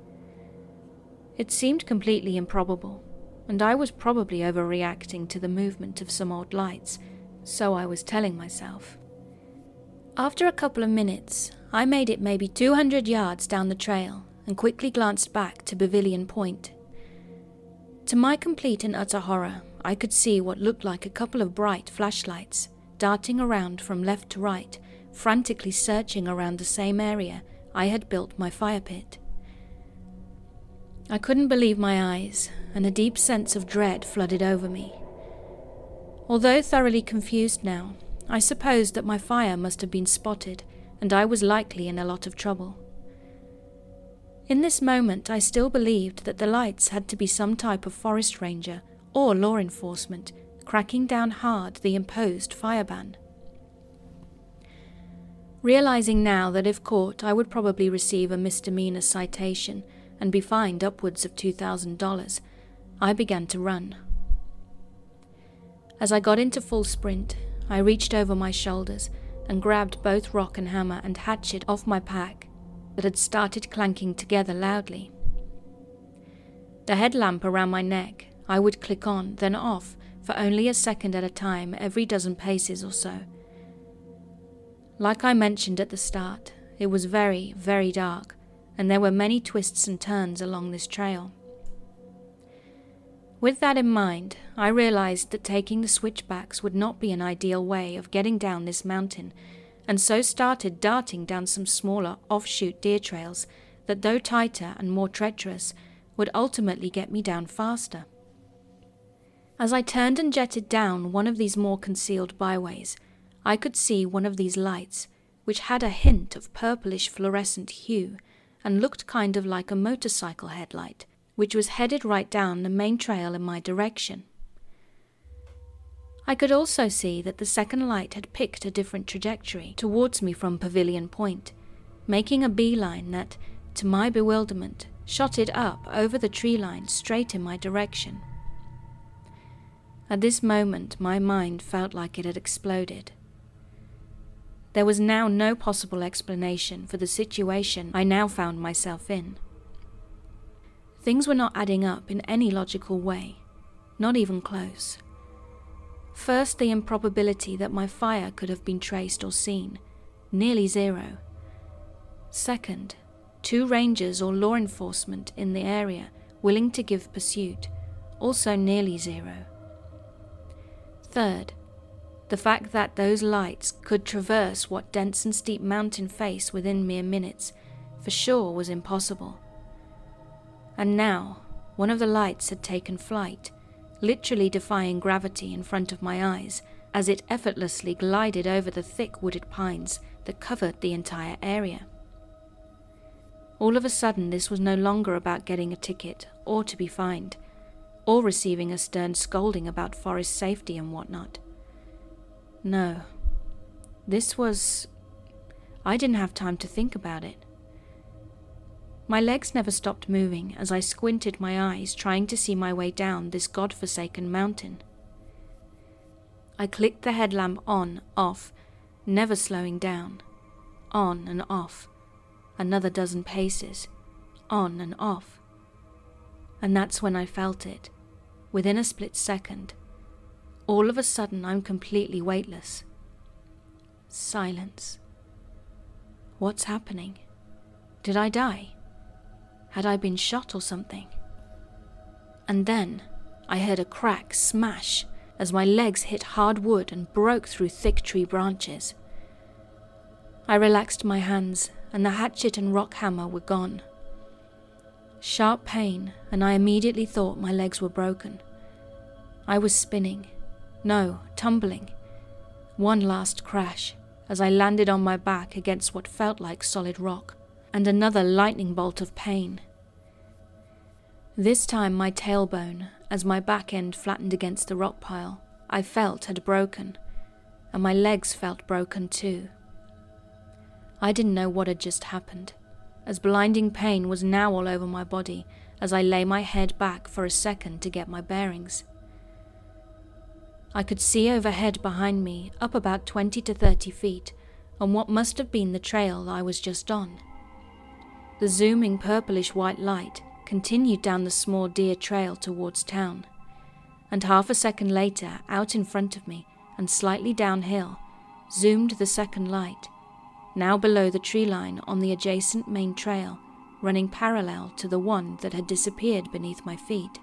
It seemed completely improbable, and I was probably overreacting to the movement of some odd lights, so I was telling myself. After a couple of minutes, I made it maybe 200 yards down the trail and quickly glanced back to Pavilion Point. To my complete and utter horror, I could see what looked like a couple of bright flashlights darting around from left to right frantically searching around the same area I had built my fire pit. I couldn't believe my eyes, and a deep sense of dread flooded over me. Although thoroughly confused now, I supposed that my fire must have been spotted, and I was likely in a lot of trouble. In this moment, I still believed that the lights had to be some type of forest ranger or law enforcement cracking down hard the imposed fire ban. Realizing now that if caught, I would probably receive a misdemeanor citation and be fined upwards of $2,000, I began to run. As I got into full sprint, I reached over my shoulders and grabbed both rock and hammer and hatchet off my pack that had started clanking together loudly. The headlamp around my neck I would click on, then off, for only a second at a time every dozen paces or so like I mentioned at the start, it was very, very dark, and there were many twists and turns along this trail. With that in mind, I realized that taking the switchbacks would not be an ideal way of getting down this mountain, and so started darting down some smaller offshoot deer trails that, though tighter and more treacherous, would ultimately get me down faster. As I turned and jetted down one of these more concealed byways, I could see one of these lights, which had a hint of purplish fluorescent hue and looked kind of like a motorcycle headlight, which was headed right down the main trail in my direction. I could also see that the second light had picked a different trajectory towards me from Pavilion Point, making a beeline that, to my bewilderment, shot it up over the tree line straight in my direction. At this moment, my mind felt like it had exploded. There was now no possible explanation for the situation I now found myself in. Things were not adding up in any logical way, not even close. First, the improbability that my fire could have been traced or seen, nearly zero. Second, two rangers or law enforcement in the area willing to give pursuit, also nearly zero. Third, the fact that those lights could traverse what dense and steep mountain face within mere minutes for sure was impossible. And now, one of the lights had taken flight, literally defying gravity in front of my eyes as it effortlessly glided over the thick wooded pines that covered the entire area. All of a sudden, this was no longer about getting a ticket or to be fined, or receiving a stern scolding about forest safety and whatnot. No. This was. I didn't have time to think about it. My legs never stopped moving as I squinted my eyes trying to see my way down this god-forsaken mountain. I clicked the headlamp on, off, never slowing down. On and off. Another dozen paces. On and off. And that's when I felt it. Within a split second, all of a sudden, I'm completely weightless. Silence. What's happening? Did I die? Had I been shot or something? And then I heard a crack smash as my legs hit hard wood and broke through thick tree branches. I relaxed my hands, and the hatchet and rock hammer were gone. Sharp pain, and I immediately thought my legs were broken. I was spinning, no, tumbling. One last crash as I landed on my back against what felt like solid rock, and another lightning bolt of pain. This time, my tailbone, as my back end flattened against the rock pile, I felt had broken, and my legs felt broken too. I didn't know what had just happened, as blinding pain was now all over my body as I lay my head back for a second to get my bearings. I could see overhead behind me, up about 20 to 30 feet, on what must have been the trail I was just on. The zooming purplish white light continued down the small deer trail towards town, and half a second later, out in front of me and slightly downhill, zoomed the second light, now below the tree line on the adjacent main trail, running parallel to the one that had disappeared beneath my feet.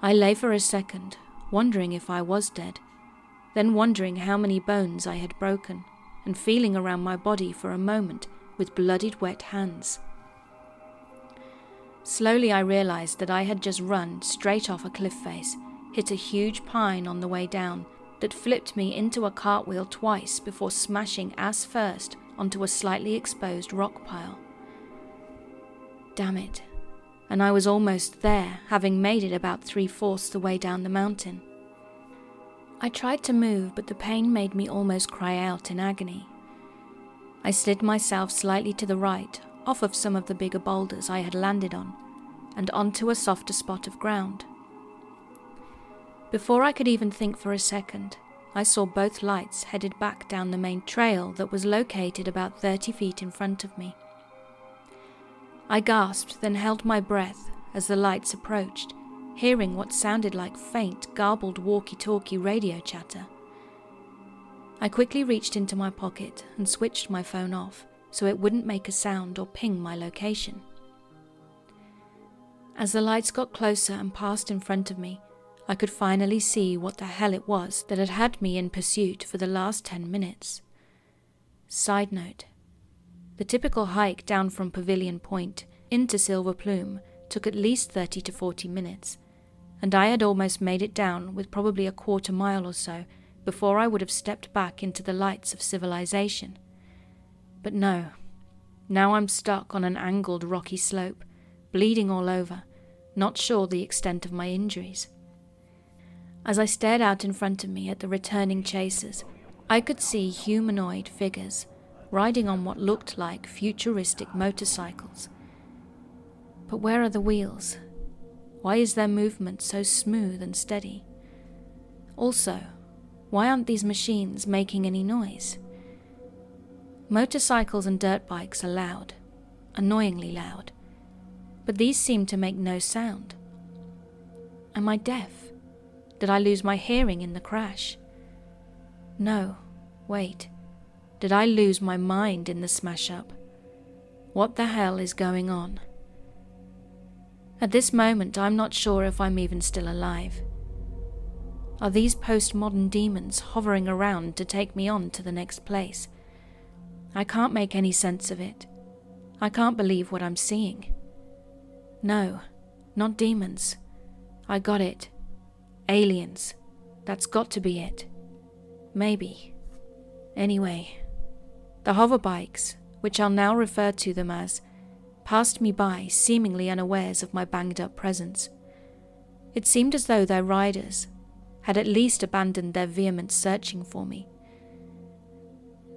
I lay for a second, wondering if I was dead, then wondering how many bones I had broken, and feeling around my body for a moment with bloodied wet hands. Slowly I realized that I had just run straight off a cliff face, hit a huge pine on the way down that flipped me into a cartwheel twice before smashing ass first onto a slightly exposed rock pile. Damn it, and I was almost there, having made it about three fourths the way down the mountain. I tried to move, but the pain made me almost cry out in agony. I slid myself slightly to the right, off of some of the bigger boulders I had landed on, and onto a softer spot of ground. Before I could even think for a second, I saw both lights headed back down the main trail that was located about 30 feet in front of me. I gasped, then held my breath as the lights approached, hearing what sounded like faint, garbled walkie talkie radio chatter. I quickly reached into my pocket and switched my phone off so it wouldn't make a sound or ping my location. As the lights got closer and passed in front of me, I could finally see what the hell it was that had had me in pursuit for the last 10 minutes. Side note the typical hike down from Pavilion Point into Silver Plume took at least 30 to 40 minutes, and I had almost made it down with probably a quarter mile or so before I would have stepped back into the lights of civilization. But no, now I'm stuck on an angled rocky slope, bleeding all over, not sure the extent of my injuries. As I stared out in front of me at the returning chasers, I could see humanoid figures riding on what looked like futuristic motorcycles. But where are the wheels? Why is their movement so smooth and steady? Also, why aren't these machines making any noise? Motorcycles and dirt bikes are loud, annoyingly loud, but these seem to make no sound. Am I deaf? Did I lose my hearing in the crash? No, wait. Did I lose my mind in the smash up? What the hell is going on? At this moment, I'm not sure if I'm even still alive. Are these postmodern demons hovering around to take me on to the next place? I can't make any sense of it. I can't believe what I'm seeing. No, not demons. I got it. Aliens. That's got to be it. Maybe. Anyway, the hoverbikes, which I'll now refer to them as, passed me by, seemingly unawares of my banged up presence. It seemed as though their riders had at least abandoned their vehement searching for me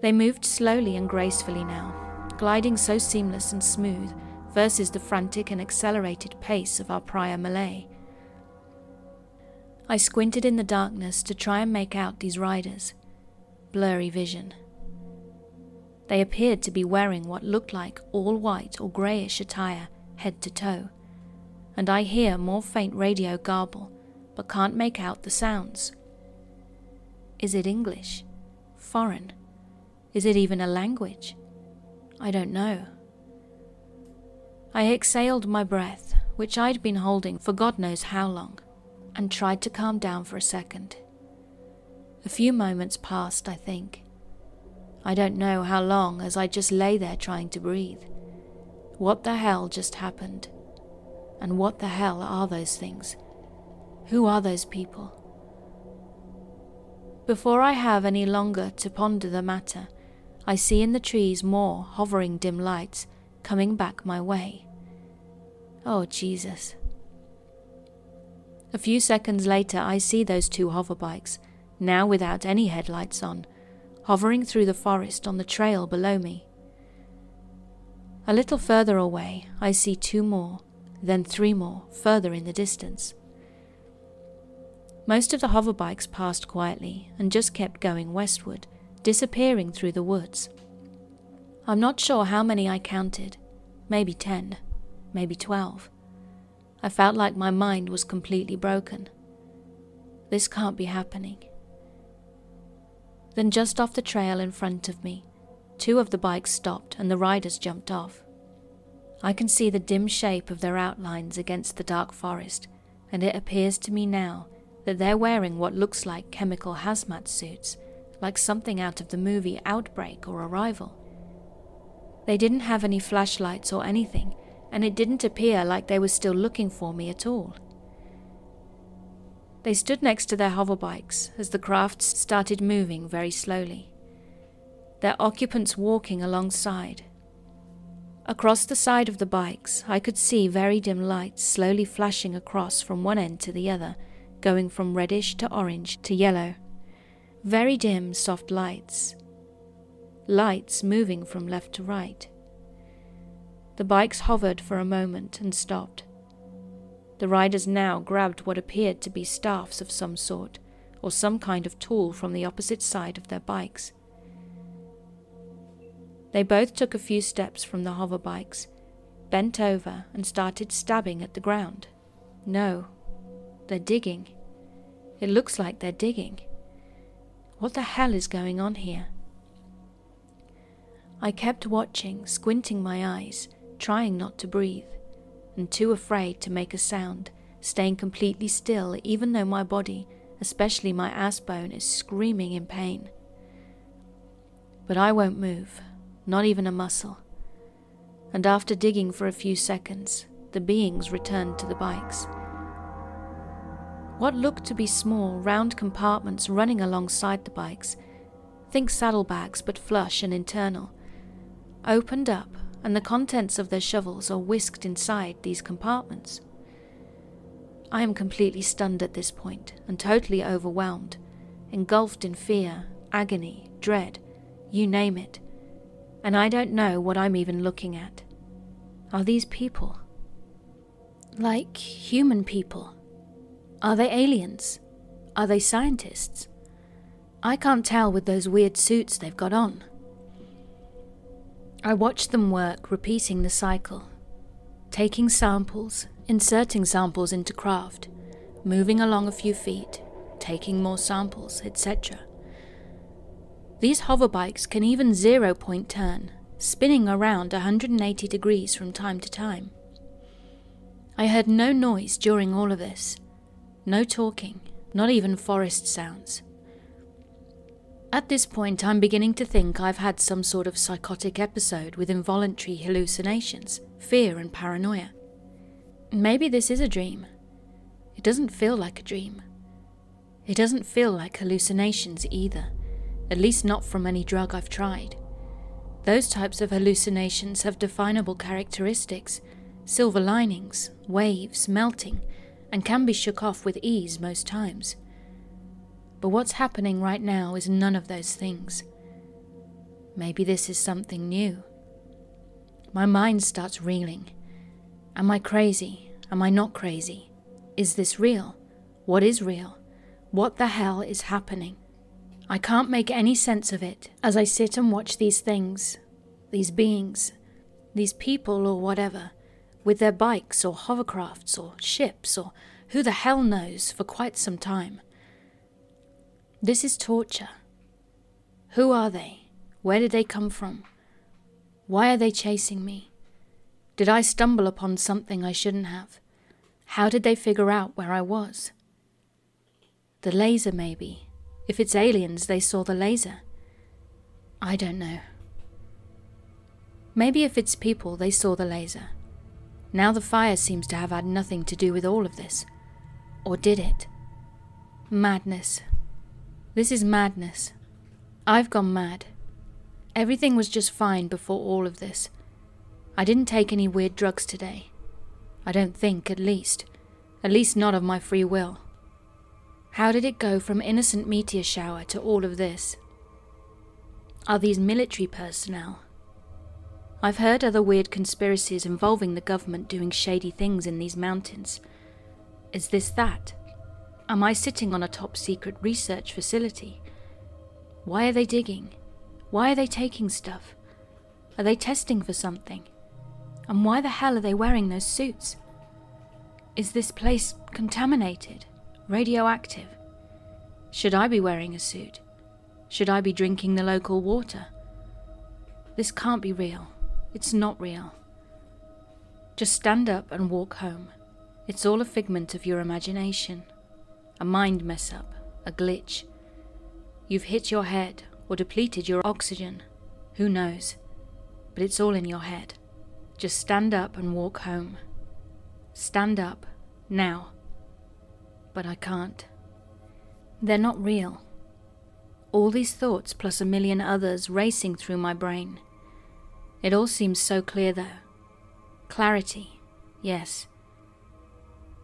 they moved slowly and gracefully now, gliding so seamless and smooth versus the frantic and accelerated pace of our prior melee. I squinted in the darkness to try and make out these riders. Blurry vision. They appeared to be wearing what looked like all white or greyish attire, head to toe, and I hear more faint radio garble, but can't make out the sounds. Is it English? Foreign? Is it even a language? I don't know. I exhaled my breath, which I'd been holding for God knows how long, and tried to calm down for a second. A few moments passed, I think. I don't know how long, as I just lay there trying to breathe. What the hell just happened? And what the hell are those things? Who are those people? Before I have any longer to ponder the matter, I see in the trees more hovering dim lights coming back my way. Oh, Jesus. A few seconds later, I see those two hoverbikes, now without any headlights on, hovering through the forest on the trail below me. A little further away, I see two more, then three more, further in the distance. Most of the hoverbikes passed quietly and just kept going westward, disappearing through the woods. I'm not sure how many I counted, maybe ten, maybe twelve. I felt like my mind was completely broken. This can't be happening. Then, just off the trail in front of me, two of the bikes stopped and the riders jumped off. I can see the dim shape of their outlines against the dark forest, and it appears to me now that they're wearing what looks like chemical hazmat suits like something out of the movie Outbreak or Arrival. They didn't have any flashlights or anything, and it didn't appear like they were still looking for me at all. They stood next to their hoverbikes as the crafts started moving very slowly, their occupants walking alongside. Across the side of the bikes, I could see very dim lights slowly flashing across from one end to the other, going from reddish to orange to yellow very dim, soft lights. Lights moving from left to right. The bikes hovered for a moment and stopped. The riders now grabbed what appeared to be staffs of some sort, or some kind of tool from the opposite side of their bikes. They both took a few steps from the hover bikes, bent over, and started stabbing at the ground. No, they're digging. It looks like they're digging. What the hell is going on here? I kept watching, squinting my eyes, trying not to breathe, and too afraid to make a sound, staying completely still even though my body, especially my ass bone, is screaming in pain. But I won't move, not even a muscle. And after digging for a few seconds, the beings returned to the bikes. What looked to be small, round compartments running alongside the bikes, think saddlebags but flush and internal, opened up and the contents of their shovels are whisked inside these compartments. I am completely stunned at this point and totally overwhelmed, engulfed in fear, agony, dread, you name it, and I don't know what I'm even looking at. Are these people? Like human people? Are they aliens? Are they scientists? I can't tell with those weird suits they've got on. I watch them work, repeating the cycle, taking samples, inserting samples into craft, moving along a few feet, taking more samples, etc. These hoverbikes can even zero point turn, spinning around 180 degrees from time to time. I heard no noise during all of this, no talking, not even forest sounds. At this point, I'm beginning to think I've had some sort of psychotic episode with involuntary hallucinations, fear, and paranoia. Maybe this is a dream. It doesn't feel like a dream. It doesn't feel like hallucinations either, at least not from any drug I've tried. Those types of hallucinations have definable characteristics silver linings, waves, melting, and can be shook off with ease most times. But what's happening right now is none of those things. Maybe this is something new. My mind starts reeling. Am I crazy? Am I not crazy? Is this real? What is real? What the hell is happening? I can't make any sense of it as I sit and watch these things, these beings, these people or whatever, with their bikes or hovercrafts or ships or who the hell knows for quite some time. This is torture. Who are they? Where did they come from? Why are they chasing me? Did I stumble upon something I shouldn't have? How did they figure out where I was? The laser, maybe. If it's aliens, they saw the laser. I don't know. Maybe if it's people, they saw the laser. Now the fire seems to have had nothing to do with all of this. Or did it? Madness. This is madness. I've gone mad. Everything was just fine before all of this. I didn't take any weird drugs today. I don't think, at least. At least not of my free will. How did it go from innocent meteor shower to all of this? Are these military personnel? I've heard other weird conspiracies involving the government doing shady things in these mountains. Is this that? Am I sitting on a top secret research facility? Why are they digging? Why are they taking stuff? Are they testing for something? And why the hell are they wearing those suits? Is this place contaminated? Radioactive? Should I be wearing a suit? Should I be drinking the local water? This can't be real. It's not real. Just stand up and walk home. It's all a figment of your imagination a mind mess up, a glitch. You've hit your head or depleted your oxygen. Who knows? But it's all in your head. Just stand up and walk home. Stand up, now. But I can't. They're not real. All these thoughts, plus a million others, racing through my brain. It all seems so clear, though. Clarity, yes.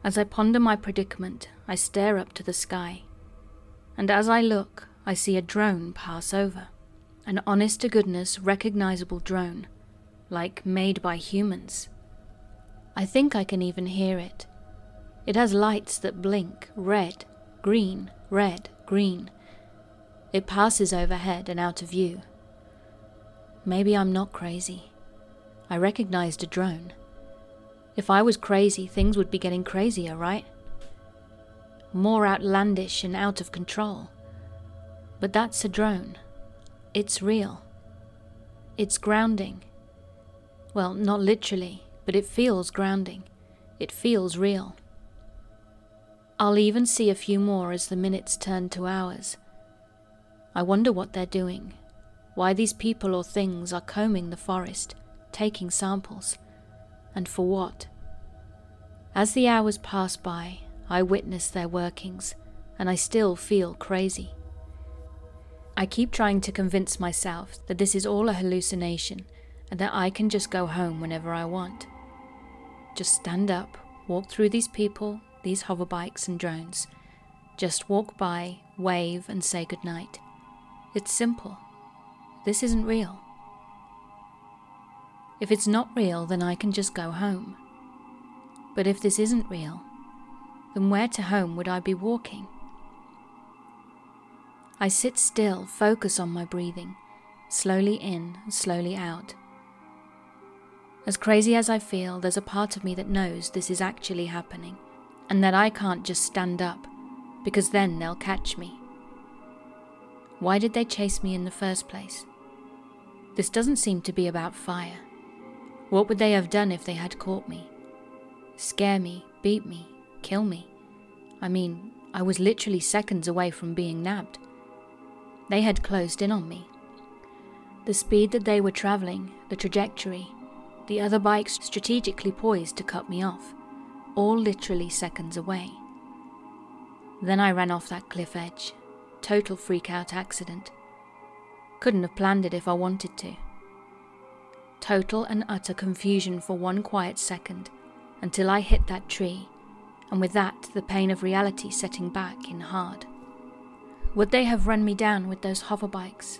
As I ponder my predicament, I stare up to the sky. And as I look, I see a drone pass over. An honest to goodness, recognizable drone, like made by humans. I think I can even hear it. It has lights that blink red, green, red, green. It passes overhead and out of view. Maybe I'm not crazy. I recognized a drone. If I was crazy, things would be getting crazier, right? More outlandish and out of control. But that's a drone. It's real. It's grounding. Well, not literally, but it feels grounding. It feels real. I'll even see a few more as the minutes turn to hours. I wonder what they're doing, why these people or things are combing the forest, taking samples and for what. As the hours pass by, I witness their workings, and I still feel crazy. I keep trying to convince myself that this is all a hallucination and that I can just go home whenever I want. Just stand up, walk through these people, these hoverbikes and drones. Just walk by, wave, and say goodnight. It's simple. This isn't real. If it's not real, then I can just go home. But if this isn't real, then where to home would I be walking? I sit still, focus on my breathing, slowly in, slowly out. As crazy as I feel, there's a part of me that knows this is actually happening, and that I can't just stand up, because then they'll catch me. Why did they chase me in the first place? This doesn't seem to be about fire. What would they have done if they had caught me? Scare me, beat me, kill me? I mean, I was literally seconds away from being nabbed. They had closed in on me. The speed that they were travelling, the trajectory, the other bikes strategically poised to cut me off, all literally seconds away. Then I ran off that cliff edge. Total freak out accident. Couldn't have planned it if I wanted to. Total and utter confusion for one quiet second until I hit that tree, and with that, the pain of reality setting back in hard. Would they have run me down with those hoverbikes?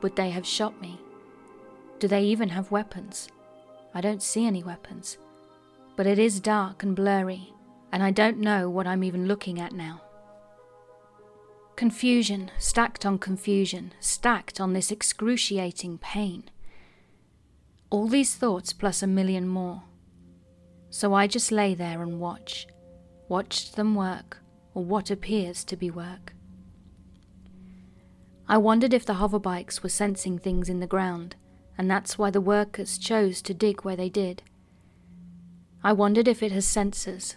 Would they have shot me? Do they even have weapons? I don't see any weapons. But it is dark and blurry, and I don't know what I'm even looking at now. Confusion, stacked on confusion, stacked on this excruciating pain. All these thoughts plus a million more. So I just lay there and watch, watched them work, or what appears to be work. I wondered if the hoverbikes were sensing things in the ground, and that's why the workers chose to dig where they did. I wondered if it has sensors,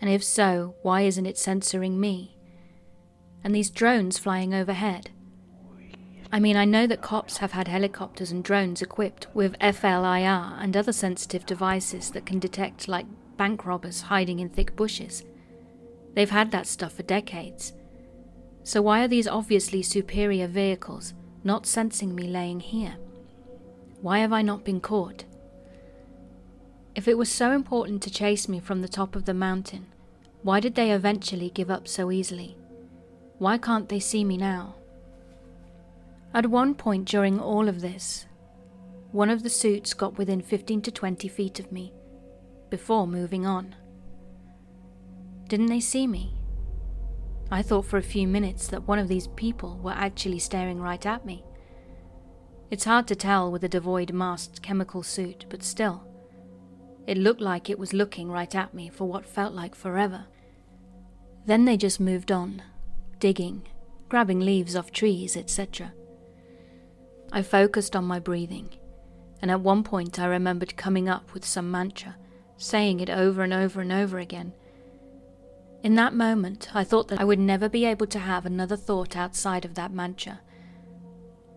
and if so, why isn't it censoring me? And these drones flying overhead. I mean, I know that cops have had helicopters and drones equipped with FLIR and other sensitive devices that can detect, like, bank robbers hiding in thick bushes. They've had that stuff for decades. So why are these obviously superior vehicles not sensing me laying here? Why have I not been caught? If it was so important to chase me from the top of the mountain, why did they eventually give up so easily? Why can't they see me now? At one point during all of this, one of the suits got within 15 to 20 feet of me, before moving on. Didn't they see me? I thought for a few minutes that one of these people were actually staring right at me. It's hard to tell with a devoid masked chemical suit, but still. It looked like it was looking right at me for what felt like forever. Then they just moved on, digging, grabbing leaves off trees, etc. I focused on my breathing, and at one point I remembered coming up with some mantra, saying it over and over and over again in that moment, I thought that I would never be able to have another thought outside of that mantra.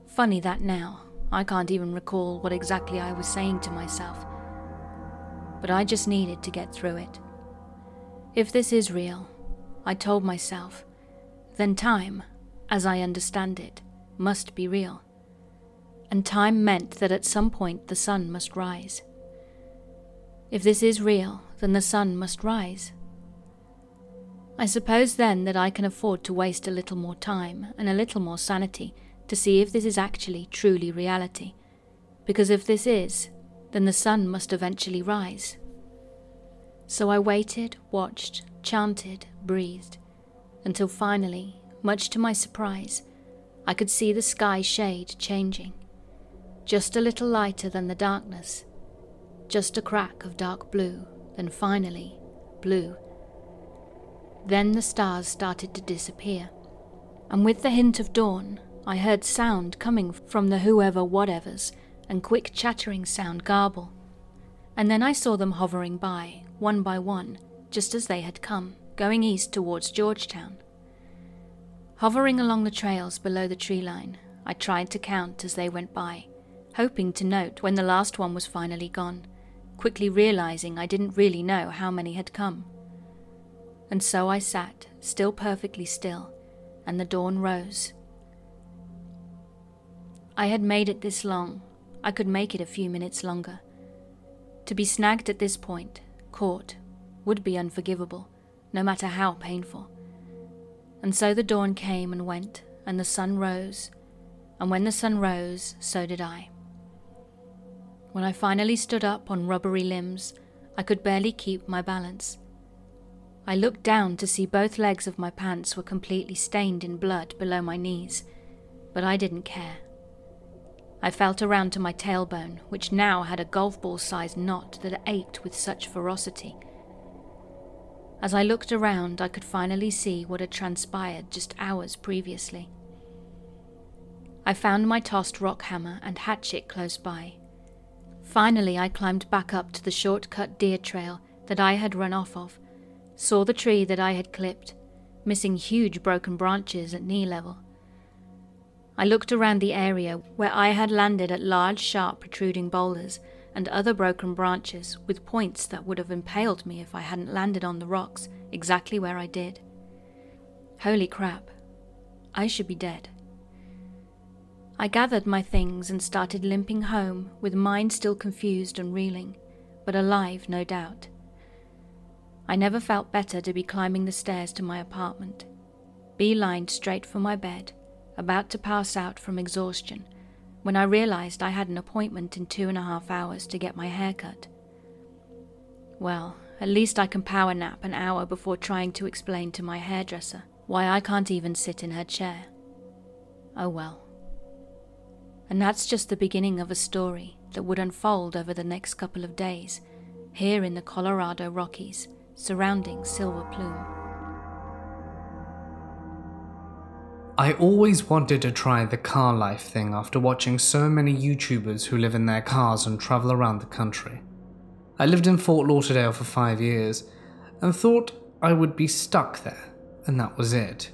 Funny that now, I can't even recall what exactly I was saying to myself. But I just needed to get through it. If this is real, I told myself, then time, as I understand it, must be real. And time meant that at some point the sun must rise. If this is real, then the sun must rise. I suppose then that I can afford to waste a little more time and a little more sanity to see if this is actually truly reality. Because if this is, then the sun must eventually rise. So I waited, watched, chanted, breathed, until finally, much to my surprise, I could see the sky shade changing. Just a little lighter than the darkness. Just a crack of dark blue, then finally, blue then the stars started to disappear, and with the hint of dawn, I heard sound coming from the whoever whatevers and quick chattering sound garble. And then I saw them hovering by, one by one, just as they had come, going east towards Georgetown. Hovering along the trails below the tree line, I tried to count as they went by, hoping to note when the last one was finally gone, quickly realizing I didn't really know how many had come. And so I sat, still perfectly still, and the dawn rose. I had made it this long. I could make it a few minutes longer. To be snagged at this point, caught, would be unforgivable, no matter how painful. And so the dawn came and went, and the sun rose, and when the sun rose, so did I. When I finally stood up on rubbery limbs, I could barely keep my balance. I looked down to see both legs of my pants were completely stained in blood below my knees, but I didn't care. I felt around to my tailbone, which now had a golf ball sized knot that ached with such ferocity. As I looked around, I could finally see what had transpired just hours previously. I found my tossed rock hammer and hatchet close by. Finally, I climbed back up to the shortcut deer trail that I had run off of, saw the tree that I had clipped, missing huge broken branches at knee level. I looked around the area where I had landed at large, sharp, protruding boulders and other broken branches with points that would have impaled me if I hadn't landed on the rocks exactly where I did. Holy crap, I should be dead. I gathered my things and started limping home with mind still confused and reeling, but alive, no doubt. I never felt better to be climbing the stairs to my apartment, beelined straight for my bed, about to pass out from exhaustion when I realized I had an appointment in two and a half hours to get my hair cut. Well, at least I can power nap an hour before trying to explain to my hairdresser why I can't even sit in her chair. Oh well. And that's just the beginning of a story that would unfold over the next couple of days, here in the Colorado Rockies, surrounding Silver Plume. I always wanted to try the car life thing after watching so many YouTubers who live in their cars and travel around the country. I lived in Fort Lauderdale for five years and thought I would be stuck there, and that was it.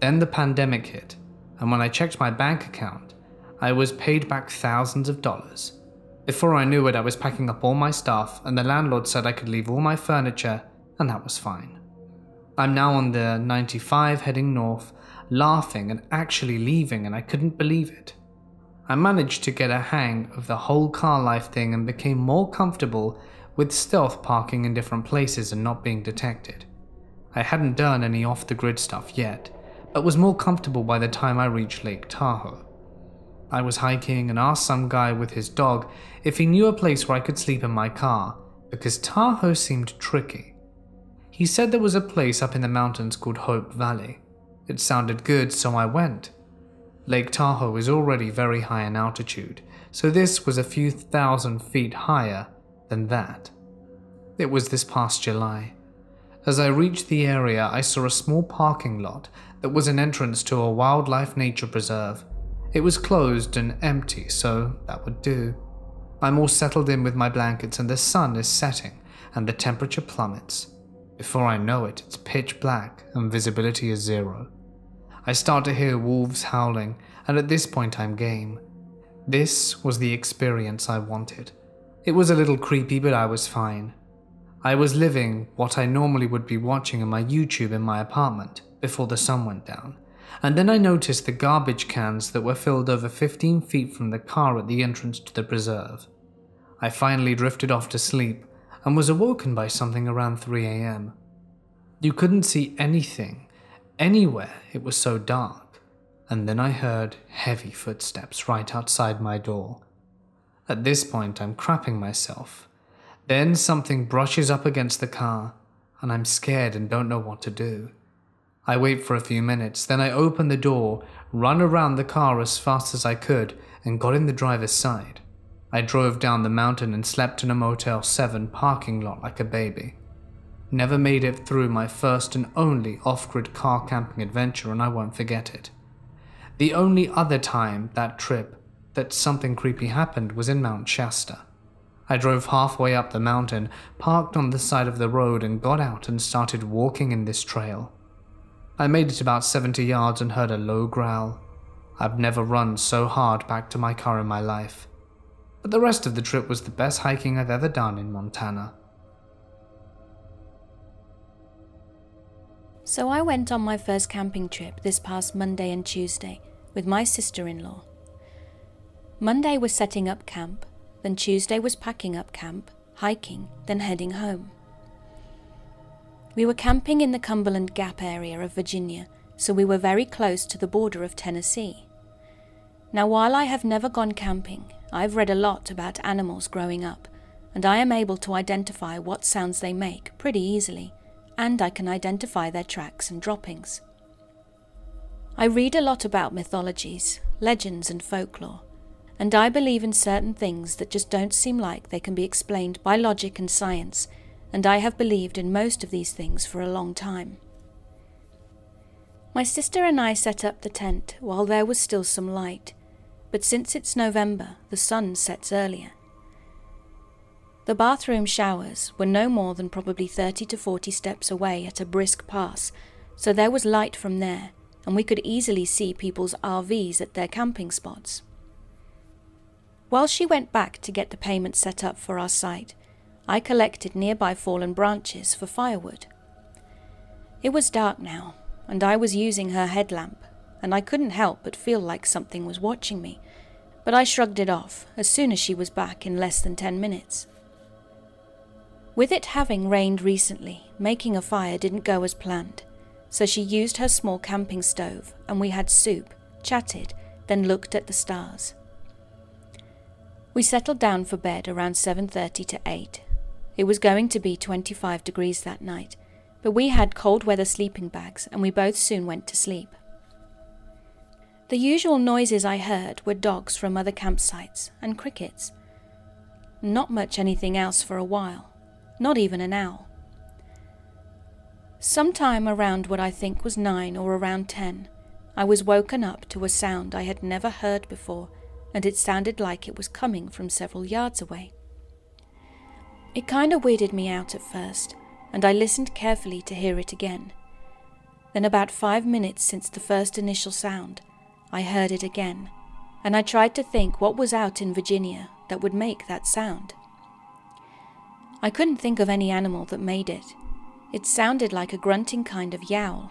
Then the pandemic hit, and when I checked my bank account, I was paid back thousands of dollars. Before I knew it, I was packing up all my stuff, and the landlord said I could leave all my furniture, and that was fine. I'm now on the 95 heading north laughing and actually leaving, and I couldn't believe it. I managed to get a hang of the whole car life thing and became more comfortable with stealth parking in different places and not being detected. I hadn't done any off the grid stuff yet, but was more comfortable by the time I reached Lake Tahoe. I was hiking and asked some guy with his dog if he knew a place where I could sleep in my car, because Tahoe seemed tricky. He said there was a place up in the mountains called Hope Valley. It sounded good, so I went. Lake Tahoe is already very high in altitude, so this was a few thousand feet higher than that. It was this past July. As I reached the area, I saw a small parking lot that was an entrance to a wildlife nature preserve. It was closed and empty, so that would do. I'm all settled in with my blankets, and the sun is setting, and the temperature plummets. Before I know it, it's pitch black and visibility is zero. I start to hear wolves howling, and at this point I'm game. This was the experience I wanted. It was a little creepy, but I was fine. I was living what I normally would be watching on my YouTube in my apartment before the sun went down, and then I noticed the garbage cans that were filled over 15 feet from the car at the entrance to the preserve. I finally drifted off to sleep and was awoken by something around 3 am. You couldn't see anything anywhere, it was so dark, and then I heard heavy footsteps right outside my door. At this point, I'm crapping myself. Then something brushes up against the car, and I'm scared and don't know what to do. I wait for a few minutes, then I open the door, run around the car as fast as I could, and got in the driver's side. I drove down the mountain and slept in a Motel 7 parking lot like a baby. Never made it through my first and only off grid car camping adventure, and I won't forget it. The only other time that trip that something creepy happened was in Mount Shasta. I drove halfway up the mountain, parked on the side of the road, and got out and started walking in this trail. I made it about 70 yards and heard a low growl. I've never run so hard back to my car in my life. But the rest of the trip was the best hiking I've ever done in Montana. So I went on my first camping trip this past Monday and Tuesday with my sister in law. Monday was setting up camp, then Tuesday was packing up camp, hiking, then heading home. We were camping in the Cumberland Gap area of Virginia, so we were very close to the border of Tennessee. Now, while I have never gone camping, I've read a lot about animals growing up, and I am able to identify what sounds they make pretty easily and I can identify their tracks and droppings. I read a lot about mythologies, legends, and folklore, and I believe in certain things that just don't seem like they can be explained by logic and science, and I have believed in most of these things for a long time. My sister and I set up the tent while there was still some light, but since it's November, the sun sets earlier. The bathroom showers were no more than probably 30 to 40 steps away at a brisk pass, so there was light from there, and we could easily see people's RVs at their camping spots. While she went back to get the payment set up for our site, I collected nearby fallen branches for firewood. It was dark now, and I was using her headlamp, and I couldn't help but feel like something was watching me, but I shrugged it off as soon as she was back in less than ten minutes. With it having rained recently, making a fire didn't go as planned, so she used her small camping stove and we had soup, chatted, then looked at the stars. We settled down for bed around 7:30 to 8. It was going to be 25 degrees that night, but we had cold weather sleeping bags and we both soon went to sleep. The usual noises I heard were dogs from other campsites and crickets. Not much anything else for a while not even an owl. Sometime around what I think was nine or around ten, I was woken up to a sound I had never heard before, and it sounded like it was coming from several yards away. It kind of weirded me out at first, and I listened carefully to hear it again. Then, about five minutes since the first initial sound, I heard it again, and I tried to think what was out in Virginia that would make that sound. I couldn't think of any animal that made it. It sounded like a grunting kind of yowl,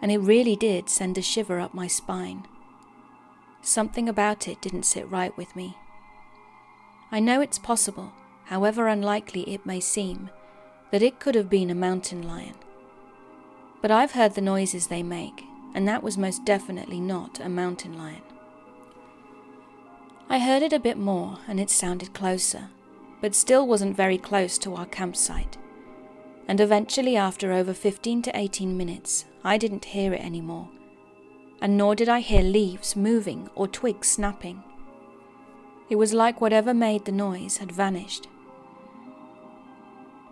and it really did send a shiver up my spine. Something about it didn't sit right with me. I know it's possible, however unlikely it may seem, that it could have been a mountain lion. But I've heard the noises they make, and that was most definitely not a mountain lion. I heard it a bit more, and it sounded closer but still wasn't very close to our campsite. And eventually, after over 15 to 18 minutes, I didn't hear it anymore, and nor did I hear leaves moving or twigs snapping. It was like whatever made the noise had vanished.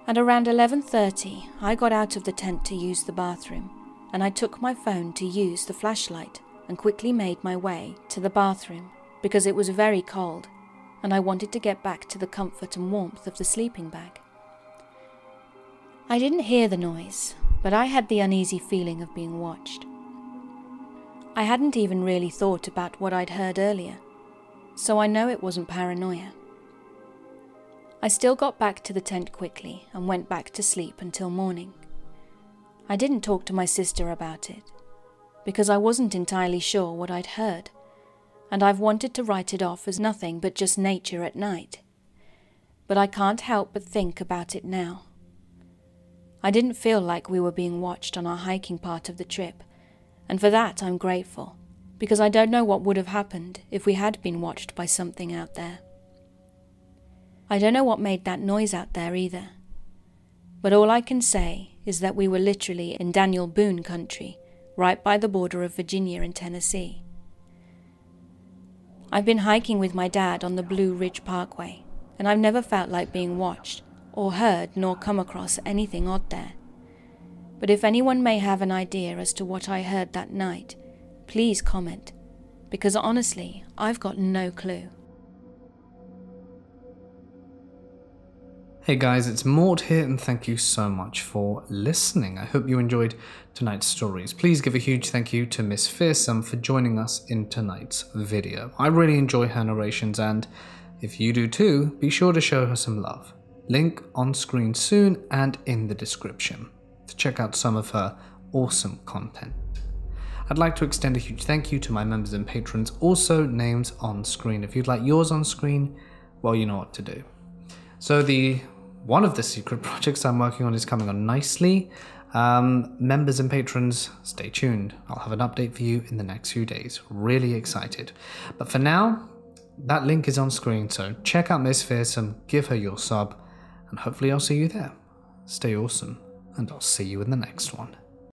At around 11:30, I got out of the tent to use the bathroom, and I took my phone to use the flashlight and quickly made my way to the bathroom because it was very cold and I wanted to get back to the comfort and warmth of the sleeping bag. I didn't hear the noise, but I had the uneasy feeling of being watched. I hadn't even really thought about what I'd heard earlier, so I know it wasn't paranoia. I still got back to the tent quickly and went back to sleep until morning. I didn't talk to my sister about it, because I wasn't entirely sure what I'd heard and I've wanted to write it off as nothing but just nature at night. But I can't help but think about it now. I didn't feel like we were being watched on our hiking part of the trip, and for that I'm grateful, because I don't know what would have happened if we had been watched by something out there. I don't know what made that noise out there either. But all I can say is that we were literally in Daniel Boone country, right by the border of Virginia and Tennessee. I've been hiking with my dad on the Blue Ridge Parkway, and I've never felt like being watched, or heard, nor come across anything odd there. But if anyone may have an idea as to what I heard that night, please comment, because honestly, I've got no clue. Hey guys, it's Mort here, and thank you so much for listening. I hope you enjoyed tonight's stories. Please give a huge thank you to Miss Fearsome for joining us in tonight's video. I really enjoy her narrations, and if you do too, be sure to show her some love. Link on screen soon and in the description to check out some of her awesome content. I'd like to extend a huge thank you to my members and patrons, also named on screen. If you'd like yours on screen, well, you know what to do. So the one of the secret projects I'm working on is coming on nicely. Um, members and patrons, stay tuned. I'll have an update for you in the next few days. Really excited. But for now, that link is on screen, so check out Miss Fearsome, give her your sub, and hopefully I'll see you there. Stay awesome, and I'll see you in the next one.